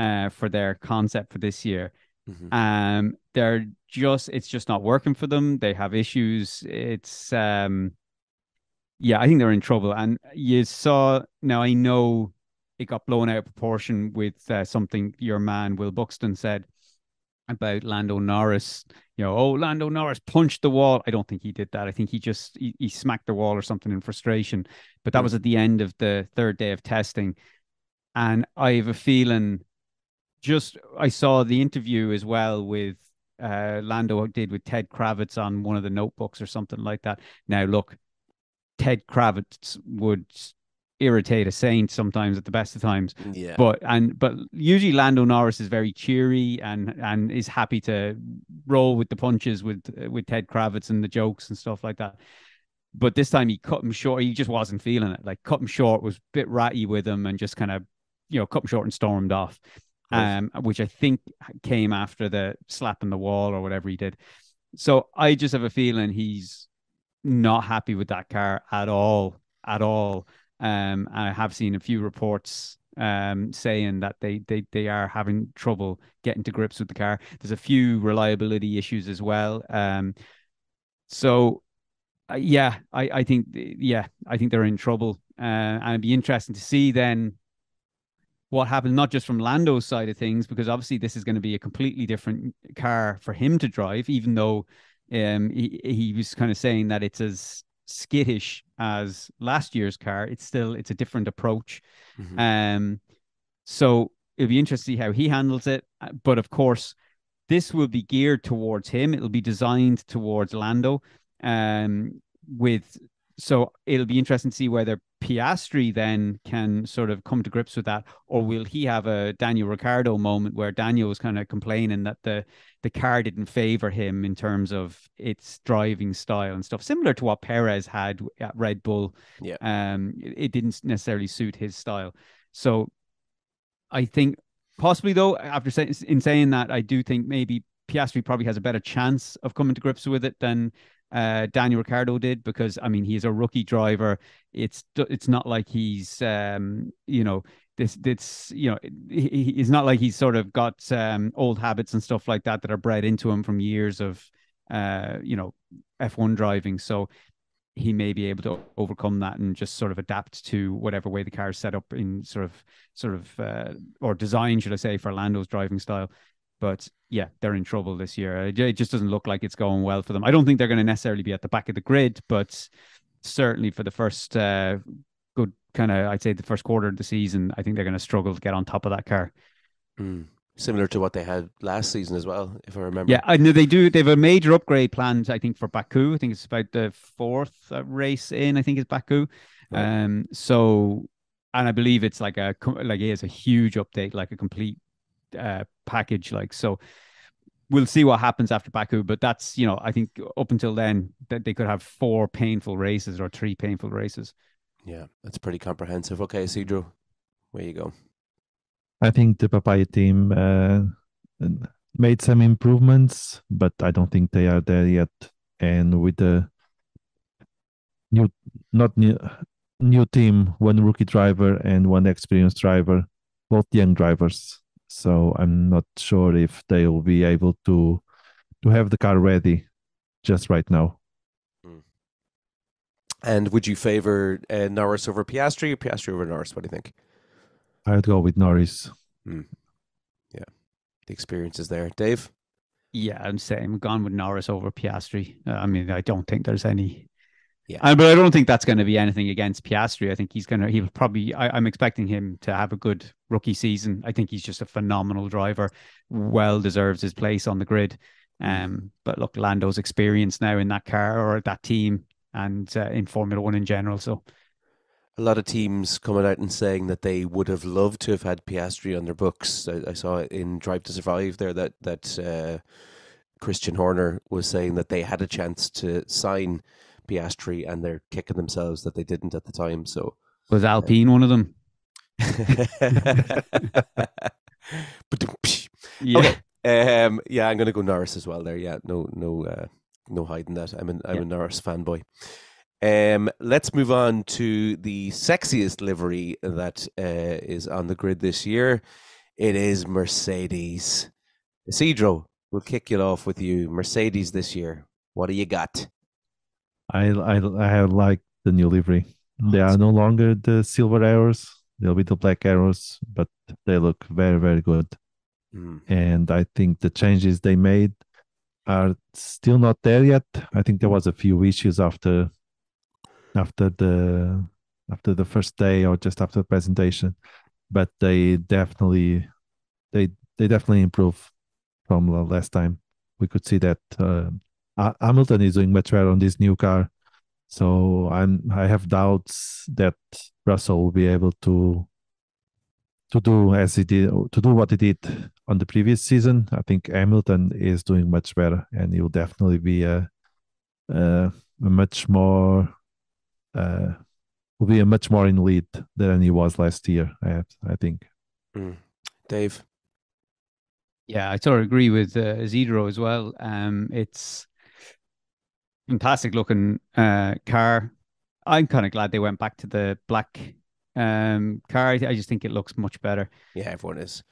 uh, for their concept for this year. Mhm. Um, they're just it's just not working for them. They have issues. It's um, yeah, I think they're in trouble. And you saw now. I know it got blown out of proportion with uh, something your man Will Buxton said about Lando Norris. You know, oh, Lando Norris punched the wall. I don't think he did that. I think he just he, he smacked the wall or something in frustration. But that Mm. was at the end of the third day of testing, and I have a feeling. Just I saw the interview as well with uh, Lando did with Ted Kravitz on one of the notebooks or something like that. Now, look, Ted Kravitz would irritate a saint sometimes at the best of times, Yeah. but and but usually Lando Norris is very cheery and and is happy to roll with the punches with with Ted Kravitz and the jokes and stuff like that. But this time he cut him short. He just wasn't feeling it. Like cut him short was a bit ratty with him and just kind of you know cut him short and stormed off. Um, which I think came after the slap in the wall or whatever he did. So I just have a feeling he's not happy with that car at all, at all. Um, I have seen a few reports um saying that they they they are having trouble getting to grips with the car. There's a few reliability issues as well. Um, so uh, yeah, I I think yeah, I think they're in trouble. Uh, and it'd be interesting to see then what happens, not just from Lando's side of things, because obviously this is going to be a completely different car for him to drive, even though um he, he was kind of saying that it's as skittish as last year's car. It's still it's a different approach. Mhm. Um, so it'll be interesting to see how he handles it. Uh, But of course, this will be geared towards him. It'll be designed towards Lando. Um, with so it'll be interesting to see whether Piastri then can sort of come to grips with that, or will he have a Daniel Ricciardo moment where Daniel was kind of complaining that the the car didn't favor him in terms of its driving style and stuff, similar to what Perez had at Red Bull. Yeah. Um, it, it didn't necessarily suit his style. So I think possibly though, after say, in saying that, I do think maybe Piastri probably has a better chance of coming to grips with it than uh, Daniel Ricciardo did because I mean he's a rookie driver. It's it's not like he's um, you know this this you know he, he- it's not like he's sort of got um, old habits and stuff like that that are bred into him from years of uh, you know F1 driving. So he may be able to overcome that and just sort of adapt to whatever way the car is set up in sort of sort of uh, or design, should I say, for Lando's driving style. But yeah, they're in trouble this year. It it just doesn't look like it's going well for them. I don't think they're going to necessarily be at the back of the grid, but certainly for the first uh, good kind of, I'd say the first quarter of the season, I think they're going to struggle to get on top of that car. Mm. Similar to what they had last season as well, if I remember. Yeah, I know they do. They have a major upgrade planned, I think, for Baku. I think it's about the fourth uh, race in. I think is Baku. Right. Um, so, and I believe it's like a like it is a huge update, like a complete uh package. Like so, we'll see what happens after Baku. But that's you know, I think up until then that they could have four painful races or three painful races. Yeah, that's pretty comprehensive. Okay, Cedro, where you go? I think the Papaya team uh, made some improvements, but I don't think they are there yet. And with the new, not new, new team, one rookie driver and one experienced driver, both young drivers. So I'm not sure if they will be able to to have the car ready just right now. And would you favor uh, Norris over Piastri or Piastri over Norris? What do you think? I'd go with Norris. Yeah. The experience is there, Dave. Yeah, I'm saying gone with Norris over Piastri. Uh, I mean, I don't think there's any Yeah. Uh, but I don't think that's going to be anything against Piastri. I think he's going to, he'll probably, I, I'm expecting him to have a good rookie season. I think he's just a phenomenal driver, well deserves his place on the grid. Um, but look, Lando's experience now in that car or that team and uh, in Formula One in general. So a lot of teams coming out and saying that they would have loved to have had Piastri on their books. I, I saw in Drive to Survive there that that uh, Christian Horner was saying that they had a chance to sign Piastri and they're kicking themselves that they didn't at the time. So was Alpine one of them? Yeah. [LAUGHS] Okay. Um, yeah, I'm gonna go Norris as well there. Yeah, no, no, uh, no hiding that. I'm an I'm yeah. a Norris fanboy. Um, let's move on to the sexiest livery that uh, is on the grid this year. It is Mercedes. Isidro, we'll kick it off with you. Mercedes this year. What do you got? I I I like the new livery. Oh, they are no longer the silver arrows; they'll be the black arrows, but they look very very good. Mm. And I think the changes they made are still not there yet. I think there was a few issues after after the after the first day or just after the presentation, but they definitely they they definitely improve from last time. We could see that uh, Hamilton is doing much better on this new car, so I'm I have doubts that Russell will be able to to do as he did to do what he did on the previous season. I think Hamilton is doing much better, and he will definitely be a, a, a much more uh, will be a much more in lead than he was last year. I I think. Mm. Dave. Yeah, I sort of agree with uh, Isidro as well. Um, it's fantastic looking uh, car. I'm kind of glad they went back to the black um, car. I just think it looks much better. Yeah, everyone is.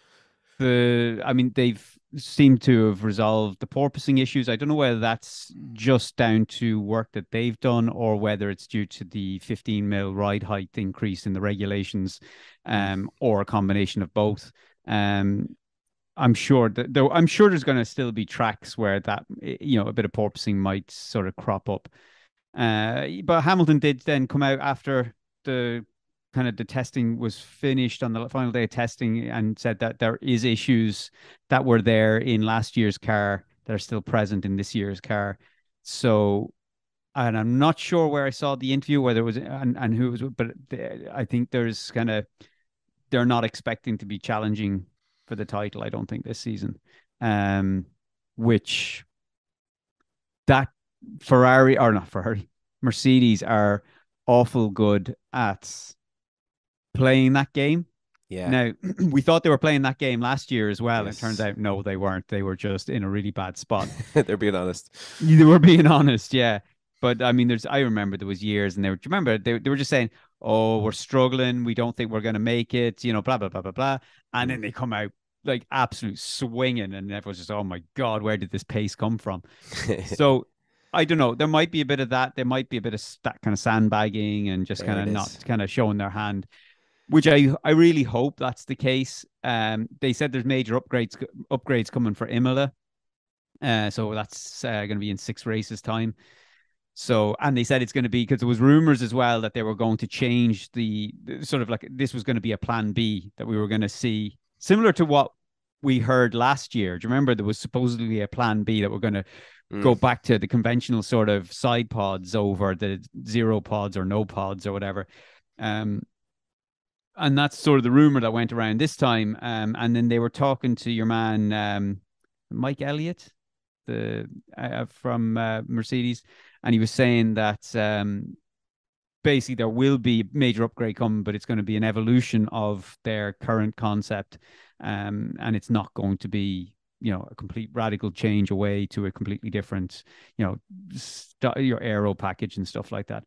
The, I mean, they've seemed to have resolved the porpoising issues. I don't know whether that's just down to work that they've done or whether it's due to the 15 mil ride height increase in the regulations, um, or a combination of both. Um, I'm sure that though I'm sure there's going to still be tracks where that you know a bit of porpoising might sort of crop up. Uh, but Hamilton did then come out after the kind of the testing was finished on the final day of testing and said that there is issues that were there in last year's car that are still present in this year's car. So, and I'm not sure where I saw the interview, whether it was and, and who was, but I think there's kind of they're not expecting to be challenging for the title. I don't think this season, um, which that Ferrari or not Ferrari, [LAUGHS] Mercedes are awful good at playing that game. Yeah. Now [CLEARS THROAT] we thought they were playing that game last year as well. Yes. It turns out no, they weren't. They were just in a really bad spot. [LAUGHS] They're being honest. They were being honest, yeah. But I mean, there's I remember there was years, and they were. Do you remember they they were just saying, "Oh, we're struggling. We don't think we're going to make it." You know, blah blah blah blah blah. And then mm. they come out like absolute swinging, and everyone's just, "Oh my god, where did this pace come from?" so [LAUGHS] I don't know. There might be a bit of that. There might be a bit of that kind of sandbagging and just kind of not kind of showing their hand which I I really hope that's the case. Um, they said there's major upgrades upgrades coming for Imola, uh, so that's uh, going to be in six races time. So, and they said it's going to be because there was rumors as well that they were going to change the, sort of like this was going to be a plan B that we were going to see similar to what we heard last year. Do you remember there was supposedly a plan B that we're going to mm. go back to the conventional sort of side pods over the zero pods or no pods or whatever. Um, and that's sort of the rumor that went around this time. Um, and then they were talking to your man um, Mike Elliott, the uh, from uh, Mercedes, and he was saying that um, basically there will be major upgrade coming, but it's going to be an evolution of their current concept, um, and it's not going to be you know a complete radical change away to a completely different you know st- your aero package and stuff like that.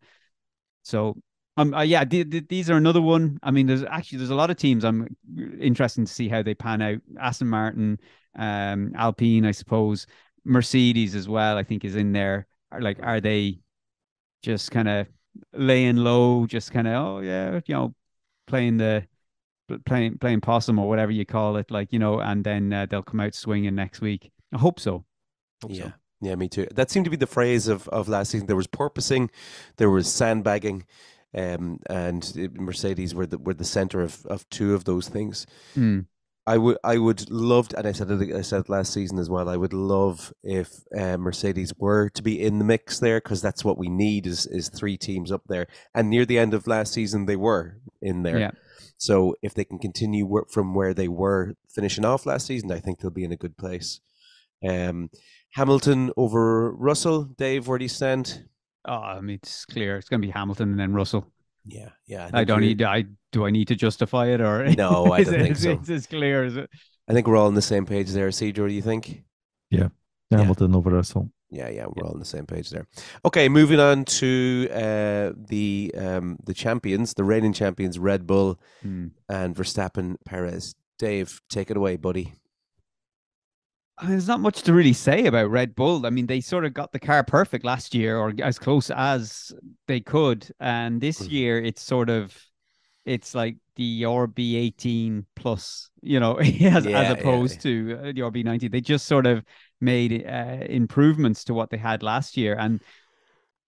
So um, uh, yeah, th- th- these are another one. I mean, there's actually there's a lot of teams I'm interested to see how they pan out. Aston Martin, um, Alpine, I suppose, Mercedes as well. I think is in there. Are like, are they just kind of laying low, just kind of oh yeah, you know, playing the playing playing possum or whatever you call it, like you know, and then uh, they'll come out swinging next week. I hope so. Hope yeah. So. Yeah, me too. That seemed to be the phrase of, of last season. There was porpoising, there was sandbagging, um, and Mercedes were the were the center of, of two of those things. Mm. I would I would love, to, and I said it I said it last season as well. I would love if uh, Mercedes were to be in the mix there because that's what we need is is three teams up there. And near the end of last season, they were in there. Yeah. So if they can continue work from where they were finishing off last season, I think they'll be in a good place. Um, Hamilton over Russell, Dave, where do you stand? Oh, I mean, it's clear. It's going to be Hamilton and then Russell. Yeah, yeah. I, don't need. I do. I need to justify it, or no? I [LAUGHS] don't it, think so. It's as clear as it. I think we're all on the same page there. Cedro, do you think? Yeah, Hamilton yeah. over Russell. Yeah, yeah, we're yeah. all on the same page there. Okay, moving on to uh, the um, the champions, the reigning champions, Red Bull hmm. and Verstappen, Perez. Dave, take it away, buddy. There's not much to really say about Red Bull. I mean, they sort of got the car perfect last year, or as close as they could, and this mm-hmm. year it's sort of, it's like the RB18 plus, you know, [LAUGHS] as, yeah, as opposed yeah, to uh, the RB19. They just sort of made uh, improvements to what they had last year, and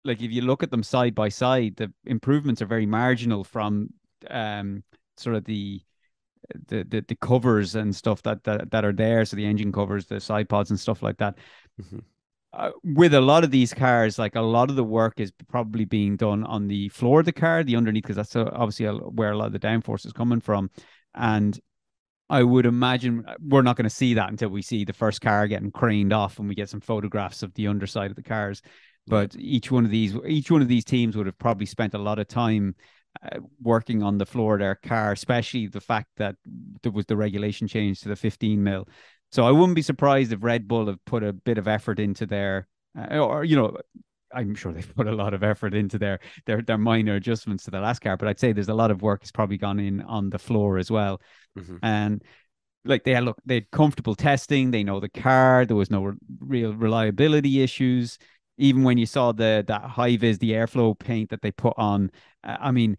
like if you look at them side by side, the improvements are very marginal from um, sort of the the, the the covers and stuff that, that that are there so the engine covers the side pods and stuff like that mm-hmm. Uh, with a lot of these cars like a lot of the work is probably being done on the floor of the car the underneath because that's obviously where a lot of the downforce is coming from and I would imagine uh, we're not going to see that until we see the first car getting craned off and we get some photographs of the underside of the cars. But each one of these, each one of these teams would have probably spent a lot of time uh, working on the floor of their car, especially the fact that there was the regulation change to the 15 mil. So I wouldn't be surprised if Red Bull have put a bit of effort into their, uh, or you know, I'm sure they've put a lot of effort into their their their minor adjustments to the last car, but I'd say there's a lot of work has probably gone in on the floor as well. Mm-hmm. And like they had look, they had comfortable testing. They know the car. There was no re- real reliability issues even when you saw the that high vis the airflow paint that they put on uh, i mean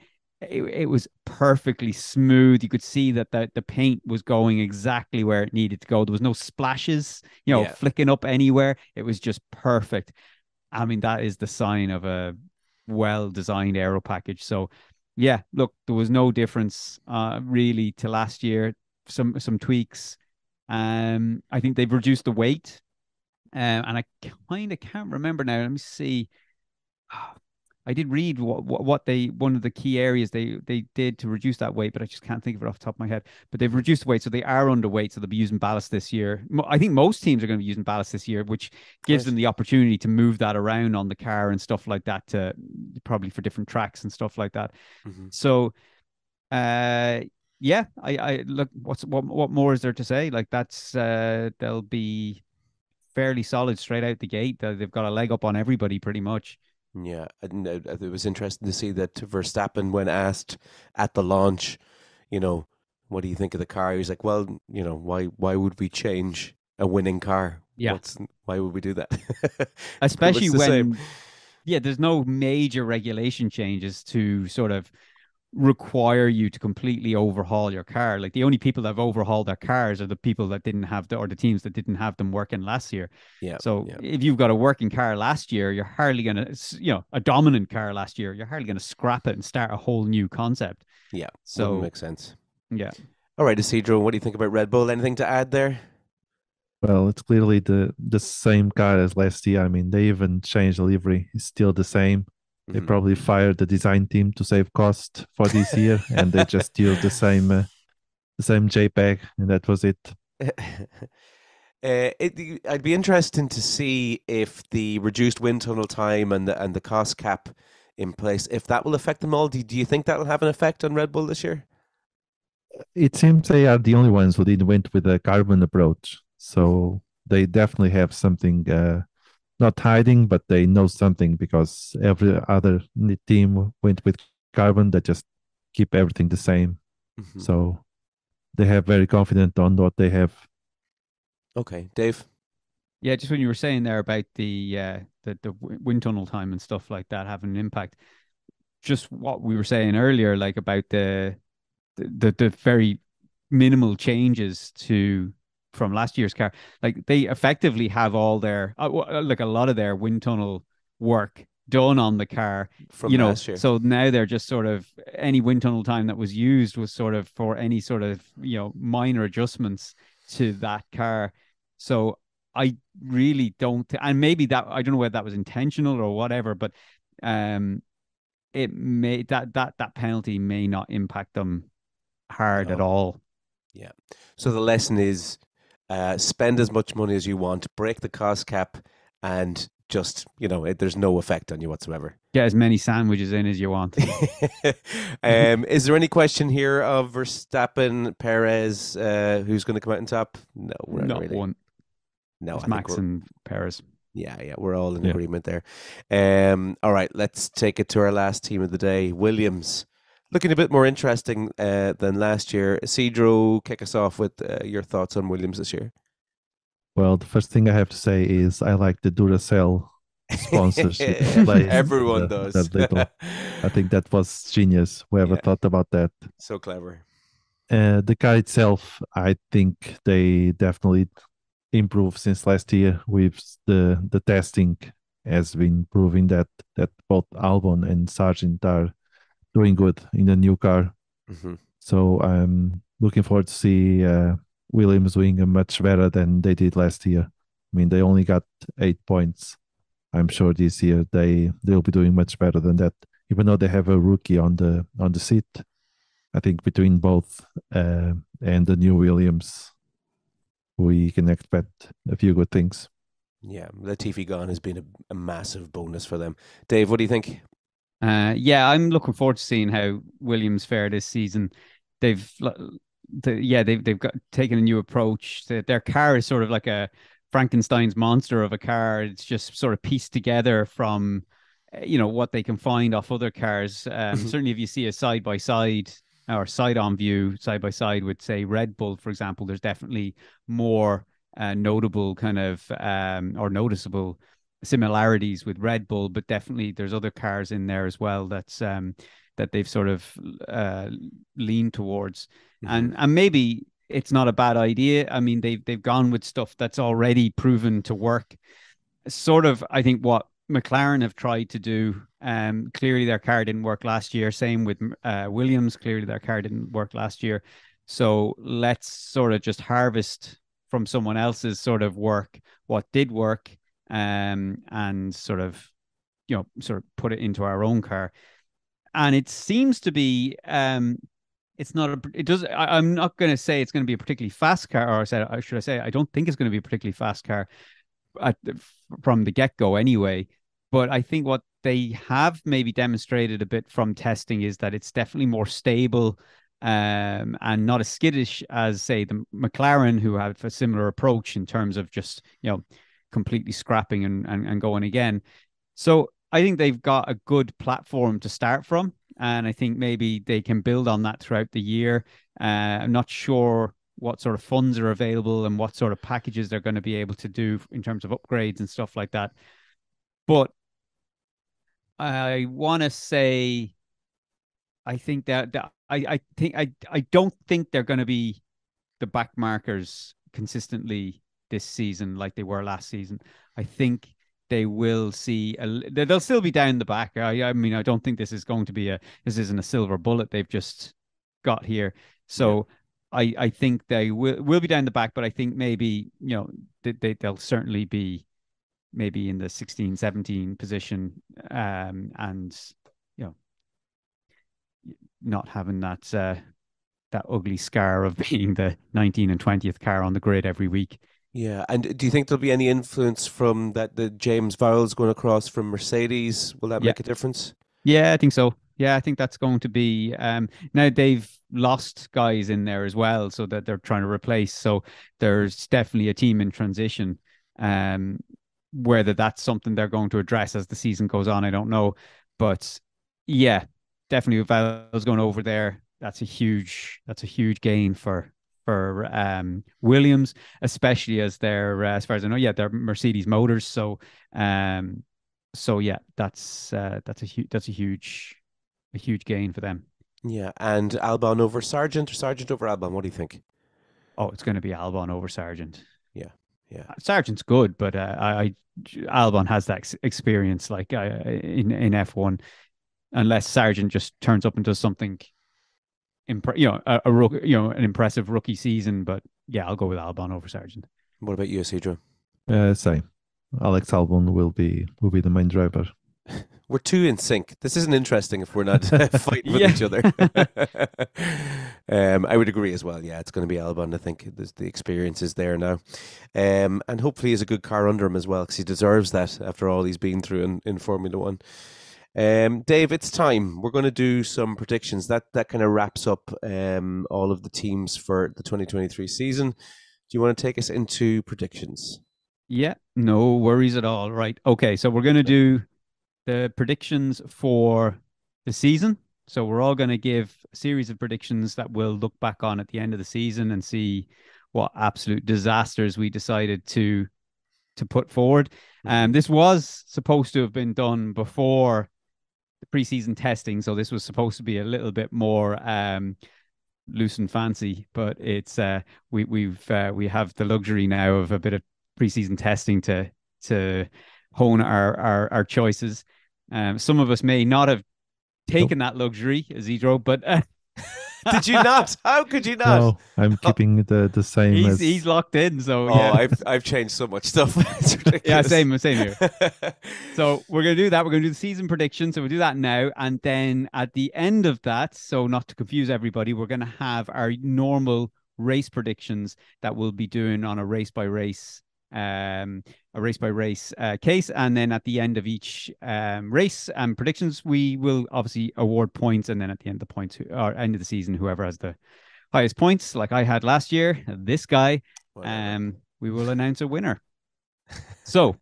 it, it was perfectly smooth. You could see that the, the paint was going exactly where it needed to go. There was no splashes you know yeah. flicking up anywhere. It was just perfect. I mean that is the sign of a well designed aero package. So yeah look there was no difference uh really to last year. Some some tweaks. Um i think they've reduced the weight. Um, and I kind of can't remember now. Let me see. I did read what, what, what they one of the key areas they they did to reduce that weight, but I just can't think of it off the top of my head. But they've reduced the weight, so they are underweight, so they'll be using ballast this year. I think most teams are going to be using ballast this year, which gives them the opportunity to move that around on the car and stuff like that, to probably for different tracks and stuff like that. Mm-hmm. So, uh, yeah, I I look. What's what what more is there to say? Like that's uh, they'll be fairly solid straight out the gate. They've got a leg up on everybody pretty much. Yeah, and uh, it was interesting to see that Verstappen, when asked at the launch, you know, what do you think of the car? He was like, well, you know, why why would we change a winning car? Yeah, What's, why would we do that? [LAUGHS] Especially when, same. yeah, there's no major regulation changes to sort of require you to completely overhaul your car. Like the only people that have overhauled their cars are the people that didn't have the or the teams that didn't have them working last year. Yeah. So yeah. if you've got a working car last year, you're hardly gonna you know, a dominant car last year, you're hardly gonna scrap it and start a whole new concept. Yeah. So makes sense. Yeah. All right, Isidro, what do you think about Red Bull? Anything to add there? Well, it's clearly the the same car as last year. I mean, they even changed the livery. It's still the same. They mm-hmm. probably fired the design team to save cost for this year, and they just [LAUGHS] used the same uh, the same JPEG, and that was it. [LAUGHS] Uh, it, I'd be interested to see if the reduced wind tunnel time and the, and the cost cap in place, if that will affect them all. Do, do you think that will have an effect on Red Bull this year? It seems they are the only ones who didn't went with a carbon approach, so they definitely have something uh, not hiding, but they know something because every other team went with carbon that just keep everything the same. Mm-hmm. So they have very confident on what they have. Okay, Dave. Yeah, just when you were saying there about the uh, the the wind tunnel time and stuff like that having an impact, just what we were saying earlier, like about the the the, the very minimal changes to from last year's car. Like they effectively have all their uh, uh, like a lot of their wind tunnel work done on the car from you know last year. so now they're just sort of any wind tunnel time that was used was sort of for any sort of you know minor adjustments to that car so i really don't and maybe that i don't know whether that was intentional or whatever but um it may that that that penalty may not impact them hard at all yeah So the lesson is uh, spend as much money as you want, break the cost cap, and just, you know, it, there's no effect on you whatsoever. get as many sandwiches in as you want [LAUGHS] um, is there any question here of Verstappen, Perez, uh, who's going to come out on top? No, not not really. one No, it's I think max we're- and Perez Yeah, yeah, we're all in Yeah. agreement there. Um, all right, let's take it to our last team of the day, Williams. Looking a bit more interesting uh, than last year. Cedro, kick us off with uh, your thoughts on Williams this year. Well, the first thing I have to say is I like the Duracell sponsorship. [LAUGHS] place, [LAUGHS] Everyone the- does. that little- I think that was genius. Whoever [LAUGHS] Yeah. thought about that. so clever. Uh, the car itself, I think they definitely improved since last year. With the the testing has been proving that that both Albon and Sargent are doing good in the new car. hmm So I'm looking forward to see uh, Williams doing much better than they did last year. I mean, they only got eight points. I'm sure this year they they'll be doing much better than that. Even though they have a rookie on the on the seat, I think between both uh, and the new Williams, we can expect a few good things. Yeah, Latifi gone has been a, a massive bonus for them. Dave, what do you think? Uh, yeah, I'm looking forward to seeing how Williams fare this season. They've, the, yeah, they've they've got taken a new approach. The, their car is sort of like a Frankenstein's monster of a car. It's just sort of pieced together from, uh, you know, what they can find off other cars. Um, Mhm. certainly, if you see a side by side or side on view, side by side with say Red Bull, for example, there's definitely more uh, notable kind of um, or noticeable similarities with Red Bull, but definitely there's other cars in there as well that's um that they've sort of uh leaned towards. And and maybe it's not a bad idea. I mean, they've they've gone with stuff that's already proven to work. Sort of, I think what McLaren have tried to do. Um, clearly their car didn't work last year. Same with uh, Williams. Clearly their car didn't work last year. So let's sort of just harvest from someone else's sort of work what did work um, and sort of, you know, sort of put it into our own car. And it seems to be, um, it's not a, it does, I, I'm not going to say it's going to be a particularly fast car, or I said, should I say, I don't think it's going to be a particularly fast car at, from the get go anyway. But I think what they have maybe demonstrated a bit from testing is that it's definitely more stable um, and not as skittish as, say, the McLaren, who have a similar approach in terms of just, you know, completely scrapping and, and, and going again. So I think they've got a good platform to start from. And I think maybe they can build on that throughout the year. Uh, I'm not sure what sort of funds are available and what sort of packages they're going to be able to do in terms of upgrades and stuff like that. But I want to say, I think that, that I, I think I I don't think they're going to be the back markers consistently this season like they were last season. I think they will see a, they'll still be down the back. I, I mean, I don't think this is going to be a this isn't a silver bullet they've just got here. So I I think they will will be down the back, but I think maybe you know they, they they'll certainly be maybe in the 16 17 position um and you know not having that uh that ugly scar of [LAUGHS] being the 19 and 20th car on the grid every week Yeah, and do you think there'll be any influence from that the James Vowles going across from Mercedes? Will that Yeah. make a difference? Yeah, I think so. Yeah, I think that's going to be um now they've lost guys in there as well, so that they're trying to replace. So there's definitely a team in transition. Um whether that's something they're going to address as the season goes on, I don't know. But yeah, definitely Vowles going over there, that's a huge that's a huge gain for for um Williams, especially as they're uh, as far as I know, yeah, they're Mercedes motors. So um so yeah, that's uh, that's a huge that's a huge a huge gain for them. Yeah, and Albon over Sargent or Sargent over Albon? What do you think? Oh, it's going to be Albon over Sargent. Yeah, yeah. Sargent's good, but uh, I, I Albon has that ex- experience like uh, in in F one. Unless Sargent just turns up and does something, impre- you know, a, a rook, you know, an impressive rookie season. But yeah, I'll go with Albon over Sargent. What about you, Isidro? Uh, same. Alex Albon will be will be the main driver. [LAUGHS] We're two in sync. This isn't interesting if we're not [LAUGHS] fighting with each other. [LAUGHS] um, I would agree as well. Yeah, it's going to be Albon. I think there's, the experience is there now, um, and hopefully he's a good car under him as well because he deserves that after all he's been through in, in Formula One. Um, Dave, it's time. We're going to do some predictions. That that kind of wraps up um, all of the teams for the 2023 season. Do you want to take us into predictions? Yeah, no worries at all. Right. Okay, so we're going to do the predictions for the season. So we're all going to give a series of predictions that we'll look back on at the end of the season and see what absolute disasters we decided to to put forward. Um, this was supposed to have been done before preseason testing, so this was supposed to be a little bit more um, loose and fancy. But it's uh, we we've uh, we have the luxury now of a bit of preseason testing to to hone our our, our choices. Um, some of us may not have taken that luxury, Isidro, but uh, [LAUGHS] Did you not? How could you not? No, I'm oh. keeping the the same he's as he's locked in. So Oh, yeah, I've I've changed so much stuff. [LAUGHS] Yeah, same same here. [LAUGHS] So we're gonna do that. We're gonna do the season prediction. So we'll do that now, and then at the end of that, so not to confuse everybody, we're gonna have our normal race predictions that we'll be doing on a race by race, um, a race by race uh, case, and then at the end of each um race and predictions, we will obviously award points, and then at the end of the points or end of the season, whoever has the highest points, like I had last year, this guy, um, we will announce a winner. So,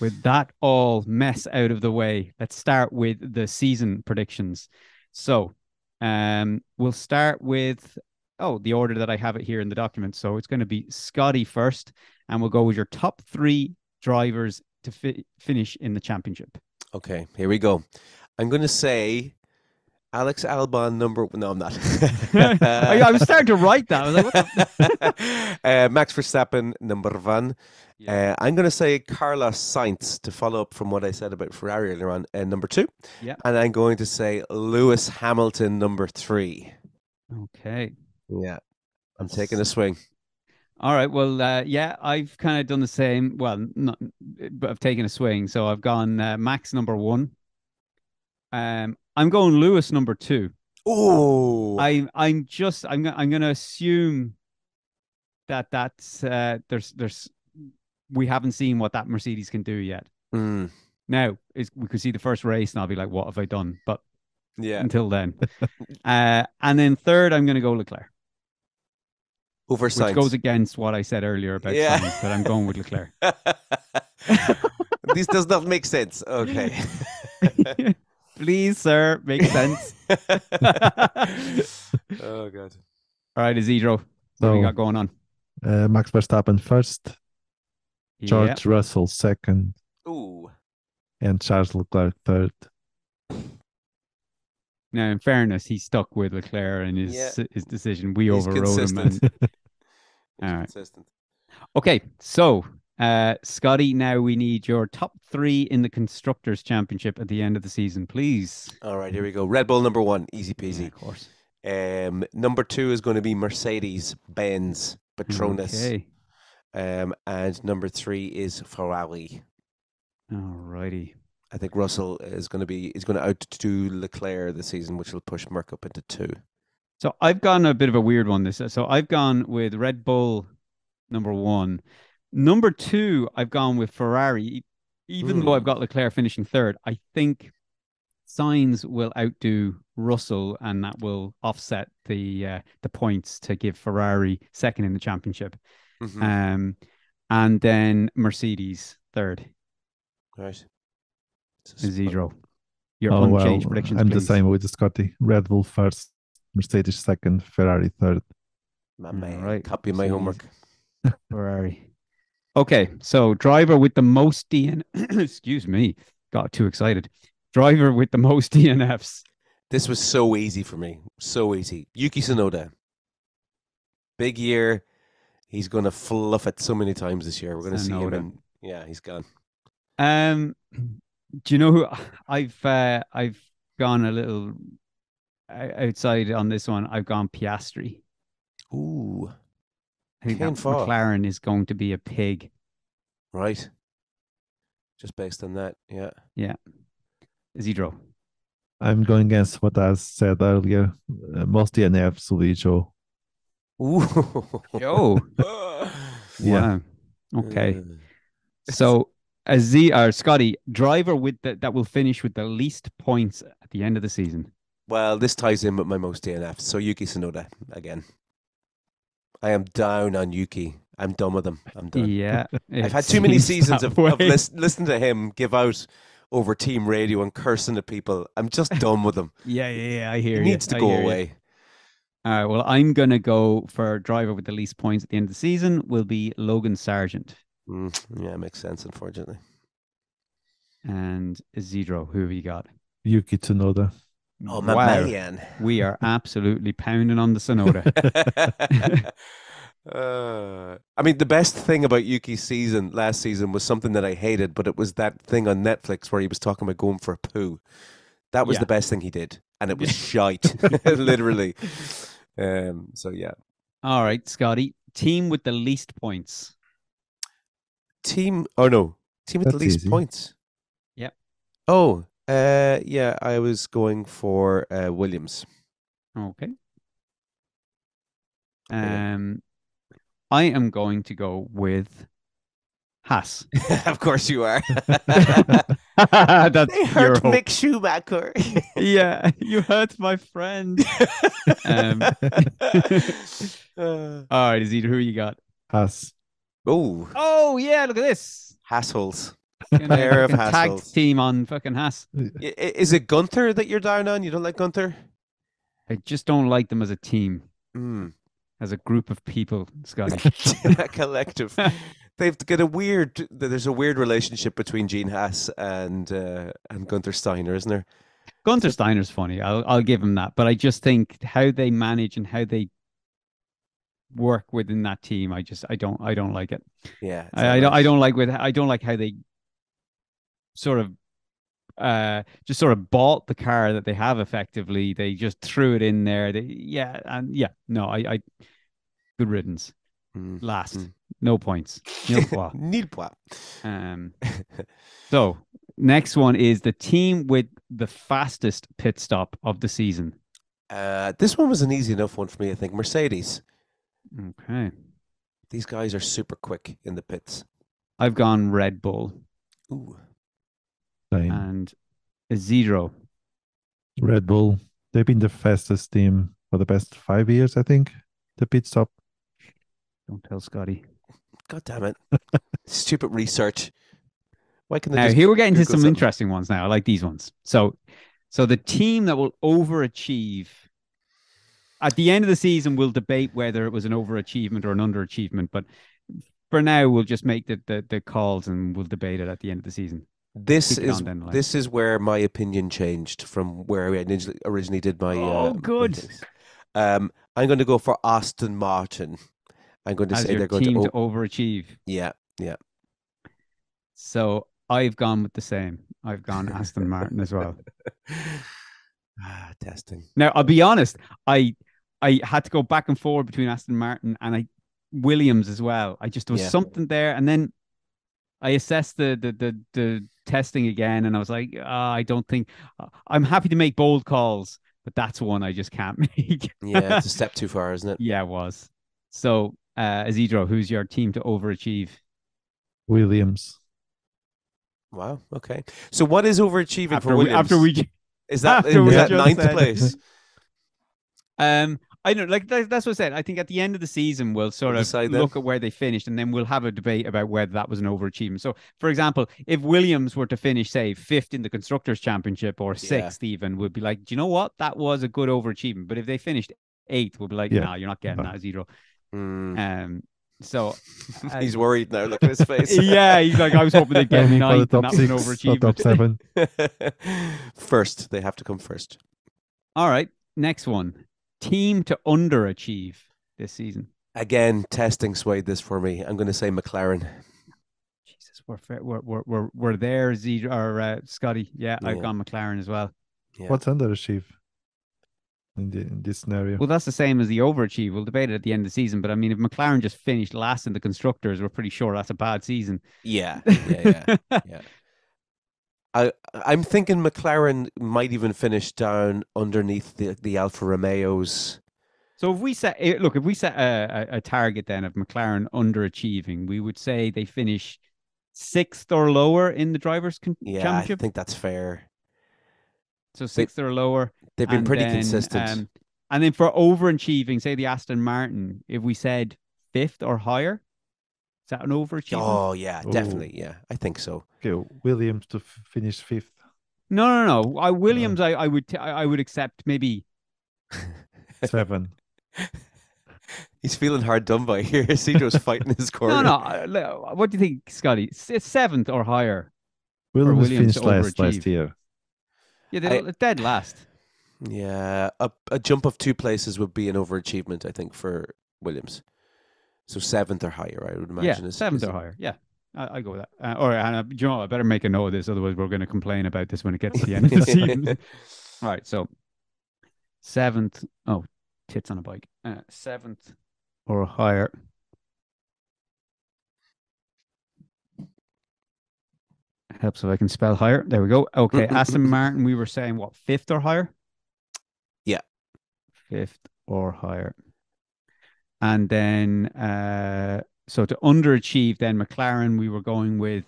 with that all mess out of the way, let's start with the season predictions. So, um, we'll start with oh the order that I have it here in the document. So it's going to be Scotty first, and we'll go with your top three drivers to fi- finish in the championship. Okay, here we go. I'm going to say Alex Albon number. No, I'm not. [LAUGHS] I, I was starting to write that. I was like, what the? [LAUGHS] uh, Max Verstappen number one. Yeah. Uh, I'm going to say Carlos Sainz to follow up from what I said about Ferrari earlier on. Uh, number two. Yeah. And I'm going to say Lewis Hamilton number three. Okay. Yeah. I'm taking a swing. All right. Well, uh, yeah, I've kind of done the same. Well, not, but I've taken a swing. So I've gone uh, Max number one. Um, I'm going Lewis number two. Oh, I I'm just I'm I'm going to assume that that's uh, there's there's we haven't seen what that Mercedes can do yet. Mm, Now is we could see the first race and I'll be like, what have I done? But yeah. until then, [LAUGHS] uh, and then third, I'm going to go Leclerc, Over which Sainz. goes against what I said earlier about Yeah. Sainz, but I'm going with Leclerc. [LAUGHS] [LAUGHS] this does not make sense. Okay. [LAUGHS] Please, sir, make sense. oh god. All right, Isidro, what do we got going on? uh, Max Verstappen first, Yeah. George Russell second, Ooh. and Charles Leclerc third. Now, in fairness, he stuck with Leclerc and his Yeah. his decision. We He's overrode him. And... consistent. [LAUGHS] [LAUGHS] All right. Consistent. Okay, so uh, Scotty, now we need your top three in the constructors' championship at the end of the season, please. All right, here we go. Red Bull number one, easy Yeah, peasy. of course. Um, number two is going to be Mercedes Benz Petronas. Okay. Um, and number three is Ferrari. All righty. I think Russell is going to be is going to outdo Leclerc this season, which will push Merc up into two. So I've gone a bit of a weird one. This so I've gone with Red Bull number one. Number two, I've gone with Ferrari. Even though I've Hmm. got Leclerc finishing third, I think Sainz will outdo Russell, and that will offset the uh, the points to give Ferrari second in the championship. Mhm. Um, and then Mercedes third. right. It's a Isidro, your oh well, unchanged predictions. I'm the same with Scotty. Red Bull first, Mercedes second, Ferrari third. My man, right, copy my Mercedes. homework. [LAUGHS] Ferrari. Okay, so driver with the most DN. [CLEARS THROAT] Excuse me, got too excited. Driver with the most [LAUGHS] DNFs. This was so easy for me. So easy. Yuki Tsunoda. Big year. He's going to fluff it so many times this year. We're going to see him Tsunoda. in. Yeah, he's gone. Um, do you know who [LAUGHS] I've uh, I've gone a little outside on this one? I've gone Piastri. Ooh, I think Kane that Fall. McLaren is going to be a pig. right. Just based on that, yeah. Yeah. Isidro. I'm going against what I said earlier. Uh, mostly an absolutely Zhou. Ooh. Yo. [LAUGHS] Yeah. Wow. Okay. Uh, So a Z or Scotty driver with the, that will finish with the least points at the end of the season. Well, this ties in with my most DNF. So Yuki Tsunoda again. I am down on Yuki. I'm done with him. I'm done. Yeah, [LAUGHS] I've had too many seasons of, of lis- listening to him give out over team radio and cursing at people. I'm just [LAUGHS] done with him. Yeah, yeah, yeah. I hear He you. needs to I go hear you. away. All right. Well, I'm gonna go for driver with the least points at the end of the season. Will be Logan Sargent Mm, yeah, makes sense, unfortunately. and Isidro. Who have you got? Yuki Tsunoda. Oh, my wow, man. we are [LAUGHS] absolutely pounding on the Tsunoda. [LAUGHS] uh, I mean, the best thing about Yuki's season last season was something that I hated, but it was that thing on Netflix where he was talking about going for a poo. That was Yeah. the best thing he did, and it was [LAUGHS] shite, literally. Um, so yeah, All right, Scotty. Team with the least points. Team. Oh no, team with the least easy. points. Yep. Oh, uh, yeah, I was going for uh, Williams. Okay. Okay. Um, I am going to go with Haas. [LAUGHS] of course you are. [LAUGHS] That's they hurt hope. Mick Schumacher. [LAUGHS] Yeah, you hurt my friend. Um, Uh, All right, Isidro, who you got? Haas. Oh, Oh yeah, look at this. hassles. Gonna Pair of fucking tag hassles. team on fucking Haas. I- i- Is it Gunther that you're down on? You don't like Gunther? I just don't like them as a team, Mm. as a group of people, Scotty. [LAUGHS] a collective. [LAUGHS] They've got a weird. There's a weird relationship between Gene Haas and uh, and Gunther Steiner, isn't there? Gunther Steiner's funny. I'll I'll give him that, but I just think how they manage and how they work within that team, I just I don't I don't like it. Yeah, I, I don't I don't like with I don't like how they sort of uh just sort of bought the car that they have effectively. They just threw it in there. They yeah, and yeah, no, I I good riddance. Mm. Last. Mm. No points. Nil [LAUGHS] points. Nil point. Um [LAUGHS] so next one is the team with the fastest pit stop of the season. Uh, this one was an easy enough one for me. I think Mercedes. Okay. These guys are super quick in the pits. I've gone Red Bull Ooh. Same. and Zero. Red Bull. They've been the fastest team for the past five years, I think. The pit stop. Don't tell Scotty. God damn it. [LAUGHS] Stupid research. Why can they Now just here we're getting to some something? interesting ones now. I like these ones. So so the team that will overachieve at the end of the season we'll debate whether it was an overachievement or an underachievement, but for now we'll just make the, the, the calls and we'll debate it at the end of the season. This is on down the line. this is where my opinion changed from where I originally did my. Oh, uh, good. Um, I'm going to go for Aston Martin. I'm going to As say they're going to. to overachieve. yeah, yeah. So I've gone with the same. I've gone Aston Martin as well. [LAUGHS] ah, testing. Now I'll be honest, I I had to go back and forward between Aston Martin and I Williams as well. I just there was Yeah. something there, and then I assessed the the the, the testing again, and I was like, ah, I don't think I'm happy to make bold calls, but that's one I just can't [LAUGHS] make. Yeah, it's a [LAUGHS] step too far, isn't it? yeah, it was. So, uh, Isidro, who's your team to overachieve? Williams. Wow. Okay. So what is overachieving After for we, Williams? after we is that [LAUGHS] after is we that ninth said- place? Um, I know, like that, that's what I said. I think at the end of the season, we'll sort We'll of decide then. look at where they finished, and then we'll have a debate about whether that was an overachievement. So, for example, if Williams were to finish, say, fifth in the constructors' championship or Yeah. sixth, even, would be like, do you know what? That was a good overachievement. But if they finished eighth, we'll be like, Yeah. nah, you're not getting No. that zero. Mm. Um, so [LAUGHS] uh, He's worried now. Look at his face. [LAUGHS] yeah, he's like, I was hoping they'd [LAUGHS] get me Aiming the ninth, and top that was an six or top seven. first, they have to come first. All right, next one. Team to underachieve this season. Ooh. I've gone Red Bull. Wow. Again, testing swayed this for me. I'm going to say McLaren. Jesus, we're we're we're we're, we're there, Z or uh, Scotty. Yeah, I've gone McLaren as well. Yeah. What's underachieve in, the, in this scenario? Well, that's the same as the overachieve. We'll debate it at the end of the season, but I mean, if McLaren just finished last in the constructors, we're pretty sure that's a bad season. Yeah, [LAUGHS] yeah, yeah. I I'm thinking McLaren might even finish down underneath the the Alfa Romeos. So if we set eh, look, if we set a, a, target then of McLaren underachieving, we would say they finish sixth or lower in the drivers' con- Yeah, I think that's fair. So sixth or lower. They've been pretty then, consistent. um, and then for overachieving, say the Aston Martin, if we said fifth or higher, is that an overachievement? oh yeah, Ooh. definitely. Yeah, I think so. Okay, Williams to f- finish fifth. No, no, no. I Williams, I, I would, t- I I would accept maybe. [LAUGHS] Seven. [LAUGHS] He's feeling hard done by here. [LAUGHS] Cedro's fighting his corner. No, no. uh, What do you think, Scotty? S- Seventh or higher? Williams, Williams finished last last year. Yeah, they I- dead last. Yeah, a, a jump of two places would be an overachievement, I think, for Williams. So seventh or higher, I would imagine. Yeah, is, seventh is- or higher. Yeah, I, I go with that. Uh, all right, and uh, you know? I better make a note of this, otherwise we're going to complain about this when it gets to the end of the [LAUGHS] season. All right, so seventh. Oh, tits on a bike. Uh, seventh or higher. Helps if I can spell higher. There we go. Okay, [LAUGHS] Aston Martin. We were saying what fifth or higher? Yeah. fifth or higher. And then, uh, so to underachieve, then McLaren, we were going with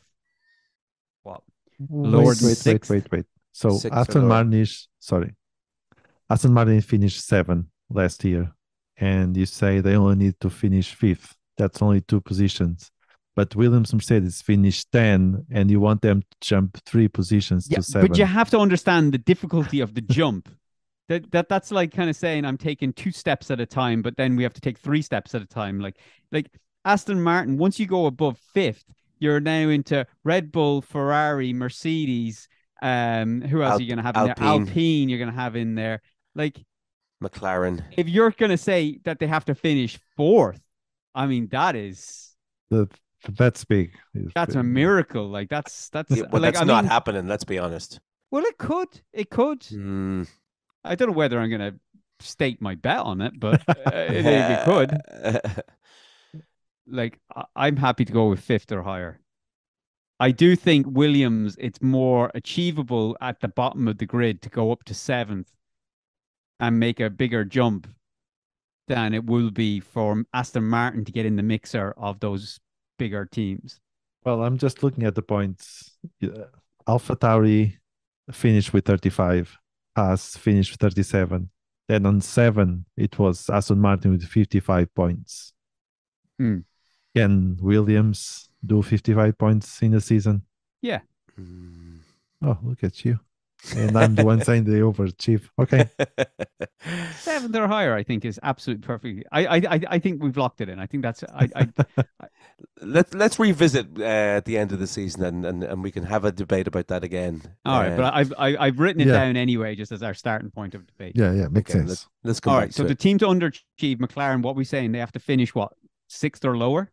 what? Lower wait, wait, wait, wait, wait. So Sixth Aston. Martin is sorry. Aston Martin finished seven last year, and you say they only need to finish fifth. That's only two positions. But Williams Mercedes finished ten, and you want them to jump three positions Yeah, to seven. but you have to understand the difficulty of the jump. That, that that's like kind of saying I'm taking two steps at a time, but then we have to take three steps at a time. Like like Aston Martin, once you go above fifth, you're now into Red Bull, Ferrari, Mercedes. Um, who else Al- are you gonna have in there? Alpine. Alpine, you're gonna have in there. Like McLaren. if you're gonna say that they have to finish fourth, I mean that is The- that's big. It's that's a miracle. Like that's that's Yeah, but like that's I not mean, happening. Let's be honest. well, it could, it could. Hmm. I don't know whether I'm going to stake my bet on it, but uh, [LAUGHS] it, it could. Like, I- I'm happy to go with fifth or higher. I do think Williams, it's more achievable at the bottom of the grid to go up to seventh and make a bigger jump than it will be for Aston Martin to get in the mixer of those bigger teams. Well, I'm just looking at the points. Yeah. Alpha Tauri finished with 35. Haas finished 37. Then on seven, it was Aston Martin with 55 points. Hmm. Can Williams do 55 points in a season? Hmm. Oh, look at you. And I'm the one saying they overachieve. Okay. [LAUGHS] Seventh or higher, I think, is absolutely perfect. I, I, I, I think we've locked it in. I think that's. I, [LAUGHS] I, Let's let's revisit uh, at the end of the season and, and, and we can have a debate about that again. All right, Uh, but I've I, I've written it Yeah. down anyway, just as our starting point of debate. Yeah, yeah, makes okay, sense. let's, let's come All back right, so to the team to underachieve McLaren, what we saying? They have to finish what sixth or lower?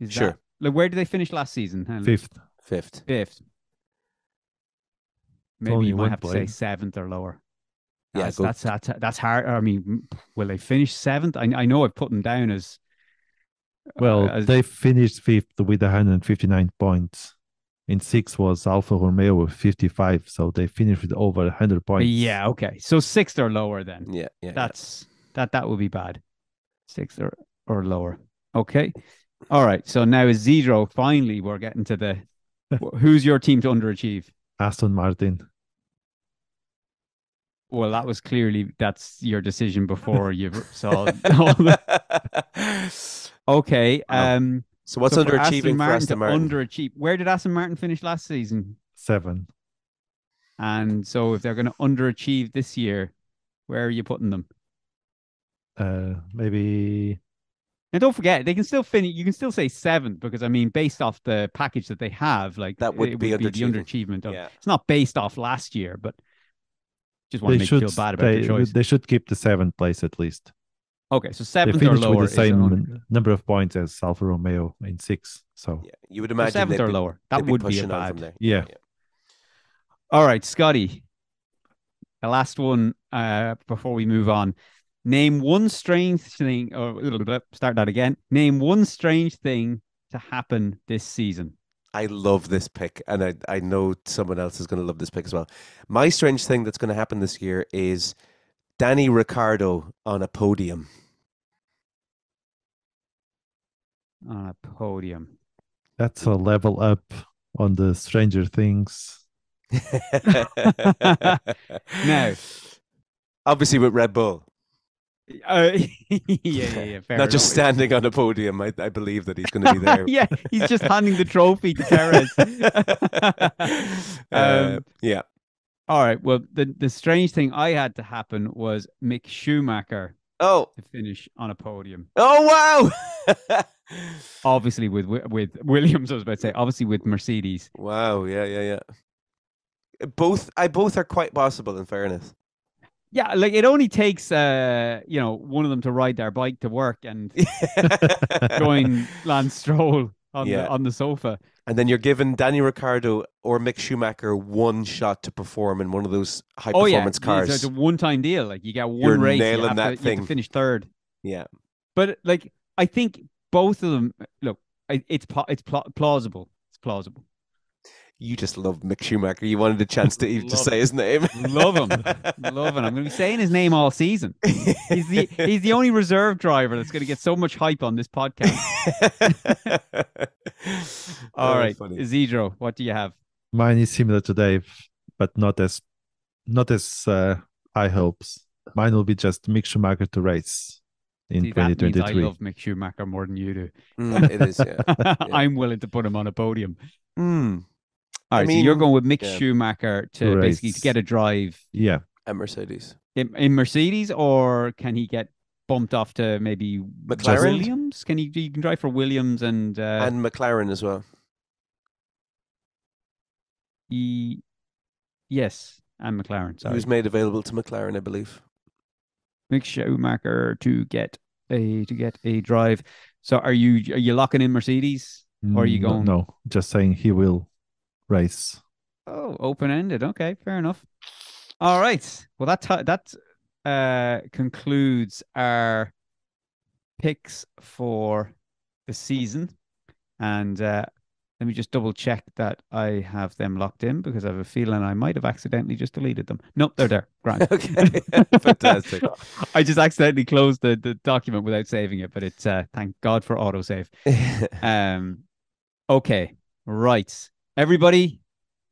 Is Sure. That, like, where did they finish last season? Fifth. Fifth. Fifth. Maybe only you might have to say seventh or lower. Yeah, that's, that's that's that's hard. I mean, will they finish seventh? I I know I've put them down as Well, uh, as- they finished fifth with 159 points. In six was Alfa Romeo with 55. So they finished with over 100 points. yeah, okay. So sixth or lower then. Yeah, yeah. yeah. That's that that would be bad. Sixth or or lower. Okay. All right. So now is zero. Finally, we're getting to the [LAUGHS] who's your team to underachieve? Aston Martin. Well, that was clearly that's your decision before [LAUGHS] you saw all the. [LAUGHS] Okay. Wow. Um. so what's so for underachieving for Martin Aston to Martin? Underachieve. Where did Aston Martin finish last season? Seven. And so, if they're going to underachieve this year, where are you putting them? Uh, maybe And don't forget, they can still finish. You can still say seventh because I mean, based off the package that they have, like That would it be would be the underachievement. Of, Yeah. It's not based off last year, but just want to they make you should feel bad about stay, your choice. they should keep the seventh place at least. Okay, so They seventh or finished lower. with the same on- number of points as Alfa Romeo in six. So Yeah, you would so imagine seventh or be- lower. That they'd be would be a from bad. there. yeah, All right, Scotty. The last one uh, before we move on. Name one strange thing, or start that again. Name one strange thing to happen this season. I love this pick, and I I know someone else is going to love this pick as well. My strange thing that's going to happen this year is Danny Ricciardo on a podium. On a podium. that's a level up on the Stranger Things. [LAUGHS] [LAUGHS] Now- obviously with Red Bull, Uh, [LAUGHS] yeah, yeah, yeah. Fair not just standing on a podium. I, I believe that he's going to be [LAUGHS] there. yeah, he's just handing the trophy to Perez. [LAUGHS] Uh, Um, yeah. All right. Well, the the strange thing I had to happen was Mick Schumacher Oh. to finish on a podium. Oh wow. Obviously with with Williams, I was about to say. Obviously with Mercedes. wow. Yeah. Yeah. Yeah. Both. I both are quite possible. In fairness. Yeah, like it only takes uh you know one of them to ride their bike to work and [LAUGHS] join Lance Stroll on Yeah. the on the sofa. And then you're given Danny Ricciardo or Mick Schumacher one shot to perform in one of those high Oh yeah, performance it's, cars. it's a one time deal. Like you get one You're race, you nailing have, that to, you have thing. to finish third. yeah. But like I think both of them. Look, it's it's pla- plausible. It's plausible. You just love Mick Schumacher. You wanted a chance to even to say his name. [LAUGHS] Love him, love him. I'm going to be saying his name all season. He's the he's the only reserve driver that's going to get so much hype on this podcast. [LAUGHS] All Oh, right, funny. Isidro, what do you have? Mine is similar to Dave, but not as not as uh, high hopes. Mine will be just Mick Schumacher to race in See, that means I 2023. love Mick Schumacher more than you do. Mm, it is, yeah. [LAUGHS] I'm willing to put him on a podium. Mm, All I mean, so you're going with Mick yeah. Schumacher to To basically to get a drive Yeah, at Mercedes. in, in Mercedes, or can he get bumped off to maybe McLaren? Williams? Can he? You can drive for Williams and uh, and McLaren as well. he, yes, and McLaren. He Sorry, was made available to McLaren, I believe. Mick Schumacher to get a to get a drive. So are you are you locking in Mercedes? Or are you Mm, no- going- No, just saying he will race. Oh, open ended. Okay, fair enough. All right. Well, that ti- that uh, concludes our picks for the season, and uh, let me just double check that I have them locked in because I have a feeling I might have accidentally just deleted them. Nope, they're there. Grand. [LAUGHS] Okay, [LAUGHS] fantastic. [LAUGHS] I just accidentally closed the, the document without saving it, but it's uh, thank God for autosave. Um, okay, right, everybody.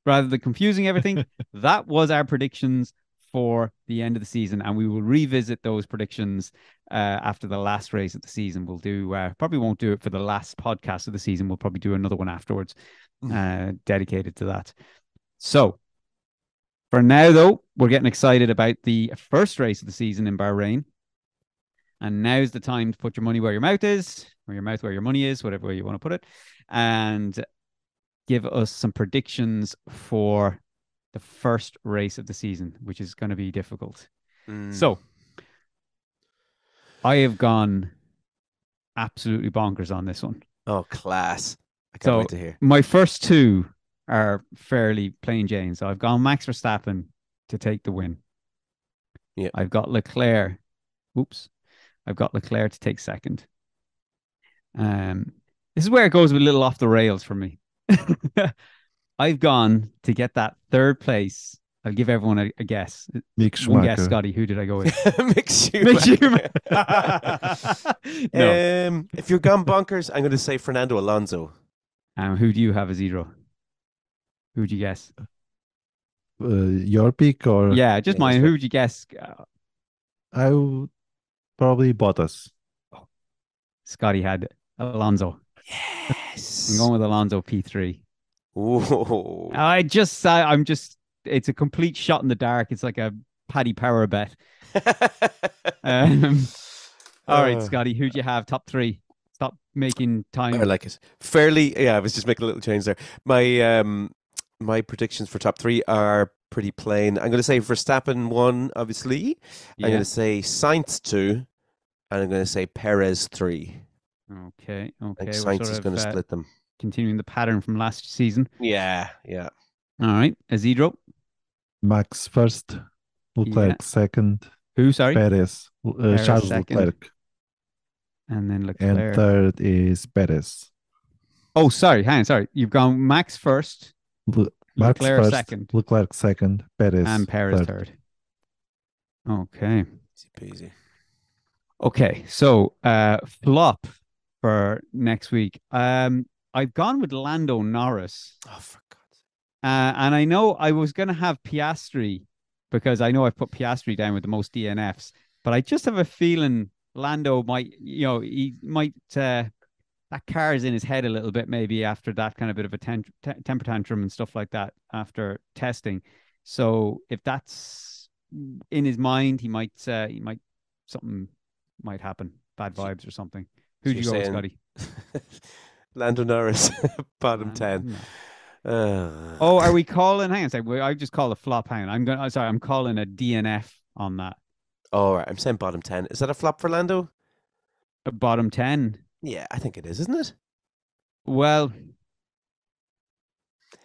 Rather than confusing everything, [LAUGHS] that was our predictions for the end of the season, and we will revisit those predictions uh, after the last race of the season. We'll do uh, probably won't do it for the last podcast of the season. We'll probably do another one afterwards, uh, dedicated to that. So, for now, though, we're getting excited about the first race of the season in Bahrain. And now's the time to put your money where your mouth is, or your mouth where your money is, whatever way you want to put it, and give us some predictions for the first race of the season, which is going to be difficult. Mm. So, I have gone absolutely bonkers on this one. oh, class! I can't So- wait to hear. My first two are fairly plain Jane. So I've gone Max Verstappen to take the win. Yeah. I've got Leclerc. Oops. I've got Leclerc to take second. Um, this is where it goes a little off the rails for me. [LAUGHS] I've gone to get that third place. I'll give everyone a, a guess. Mick One guess, Scotty. Who did I go with? Mick [LAUGHS] Mick Schumacher. Schumacher. [LAUGHS] no. Um, if you're gone bonkers, I'm going to say Fernando Alonso. Um, who do you have as Zero? Who'd you guess? Uh, your pick or Yeah, just Yeah, mine. Who'd you guess? Uh, I would probably Bottas. Scotty had Alonso. Yes. I'm going with Alonso P3. Ooh. I just, I, I'm just, it's a complete shot in the dark. It's like a Paddy Power bet. [LAUGHS] Um, all right, Uh, Scotty, who do you have? Top three. Stop making time. I like it. Fairly, yeah. I was just making a little change there. My um, my predictions for top three are pretty plain. I'm going to say Verstappen one, obviously. I'm Yeah. going to say Sainz two, and I'm going to say Perez three. Okay, I okay. think we're Sainz sort is going to uh, split them. continuing the pattern from last season. Yeah, yeah. All right, Azidro. Max first, Leclerc second, Who? Sorry, Perez, uh, Perez Charles second. Leclerc, and then and third is Perez. Oh, sorry, hang on. Sorry, you've gone Max first Le- Max Leclerc first, second. Leclerc second, Perez and Perez third. third. Okay. Easy peasy. Okay, so uh flop for next week. Um I've gone with Lando Norris. Oh, for God's Uh, and I know I was gonna have Piastri because I know I've put Piastri down with the most DNFs, but I just have a feeling Lando might, you know, he might uh that car is in his head a little bit maybe after that kind of bit of a ten- te- temper tantrum and stuff like that after testing. So if that's in his mind, he might uh, he might something might happen, bad vibes or something. Who'd so you you're go with, Scotty? [LAUGHS] Lando Norris, [LAUGHS] bottom Uh, 10. no. Uh, Oh, are we calling? Hang on a second. I just call a flop. Hang on. I'm going. to Sorry, I'm calling a DNF on that. all right. I'm saying bottom 10. Is that a flop for Lando? A bottom ten. Yeah, I think it is, isn't it? Well,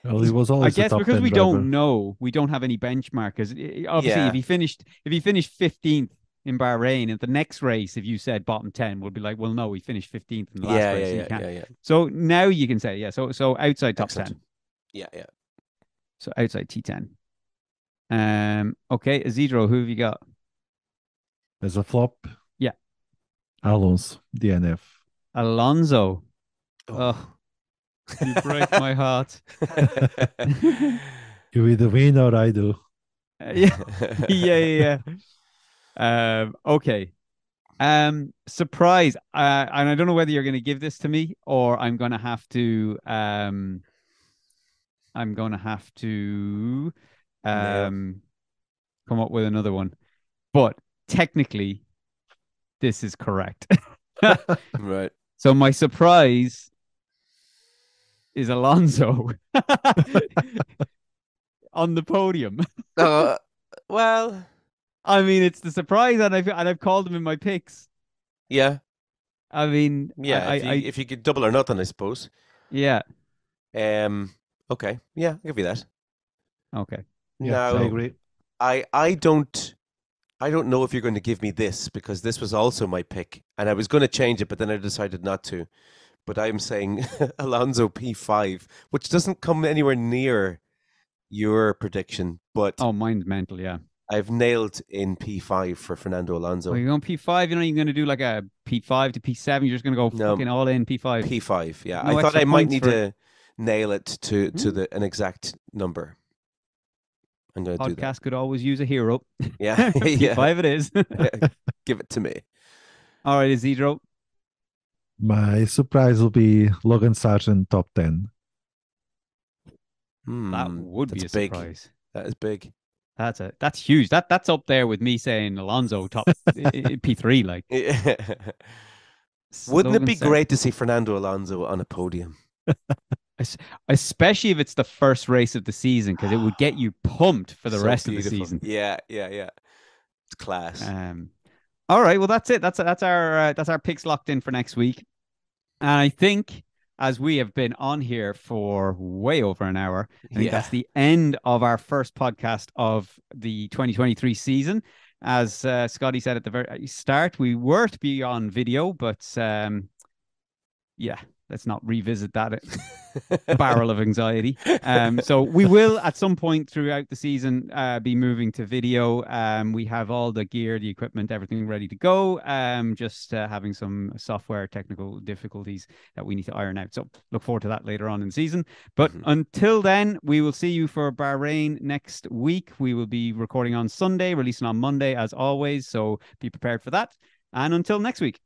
Well, he was I always a guess because we driver. don't know, we don't have any benchmarkers. I- I- Obviously, Yeah. if he finished, if he finished fifteenth in Bahrain, at the next race, if you said bottom ten, we'll be like, well, no, we finished fifteenth in the last Yeah, race. yeah, so yeah, yeah, yeah. So now you can say, yeah. So so outside top Excellent. ten. Yeah, yeah. So outside T ten. Um. Okay, Isidro, who have you got? There's a flop, Yeah. Alonso, DNF. Alonso. Oh, you break my [LAUGHS] heart. [LAUGHS] [LAUGHS] You either win or I do. yeah, yeah, yeah. yeah. Um, okay. Um, surprise. Uh, and I don't know whether you're going to give this to me or I'm going to have to. Um, I'm going to have to um, come up with another one. But technically, this is correct. [LAUGHS] right. so my surprise is Alonso [LAUGHS] [LAUGHS] on the podium. Uh, well, I mean, it's the surprise, and I've and I've called him in my picks. yeah, I mean, yeah. I, if, you, I, if you could double or nothing, I suppose. yeah, Um. Okay. Yeah, I'll give you that. okay. Yeah, Now, I agree. I I don't I don't know if you're going to give me this because this was also my pick and I was going to change it but then I decided not to. But I'm saying [LAUGHS] Alonso P5, which doesn't come anywhere near your prediction, but Oh, mine's mental. Yeah. I've nailed in P5 for Fernando Alonso. Oh, you're going P five. You know, you're going to do like a P five to P seven. You're just going to go No. fucking all in P five. P5, yeah. No I thought I might need for to nail it to to Hmm. the an exact number. I'm going to do that. Podcast could always use a hero. Yeah. [LAUGHS] P5 [LAUGHS] it is. [LAUGHS] Give it to me. all right, Isidro. My surprise will be Logan Sargeant top 10. That Hmm, would be a big. surprise. That is big. That's a that's huge. That that's up there with me saying Alonso top P three. Like, [LAUGHS] Wouldn't it be Sargeant. great to see Fernando Alonso on a podium? [LAUGHS] especially if it's the first race of the season, because it would get you pumped for the So rest beautiful. of the season. Yeah, yeah, yeah. It's class. Um, all right, well that's it. That's that's our uh, that's our picks locked in for next week, and I think as we have been on here for way over an hour, I think yeah. that's the end of our first podcast of the 2023 season. As uh, Scotty said at the very start, we were to be on video, but um, yeah, let's not revisit that [LAUGHS] barrel of anxiety. Um, so we will at some point throughout the season uh, be moving to video. Um, we have all the gear, the equipment, everything ready to go. Um, just uh, having some software technical difficulties that we need to iron out. So look forward to that later on in the season. But Mhm. until then, we will see you for Bahrain next week. We will be recording on Sunday, releasing on Monday as always. So be prepared for that. And until next week.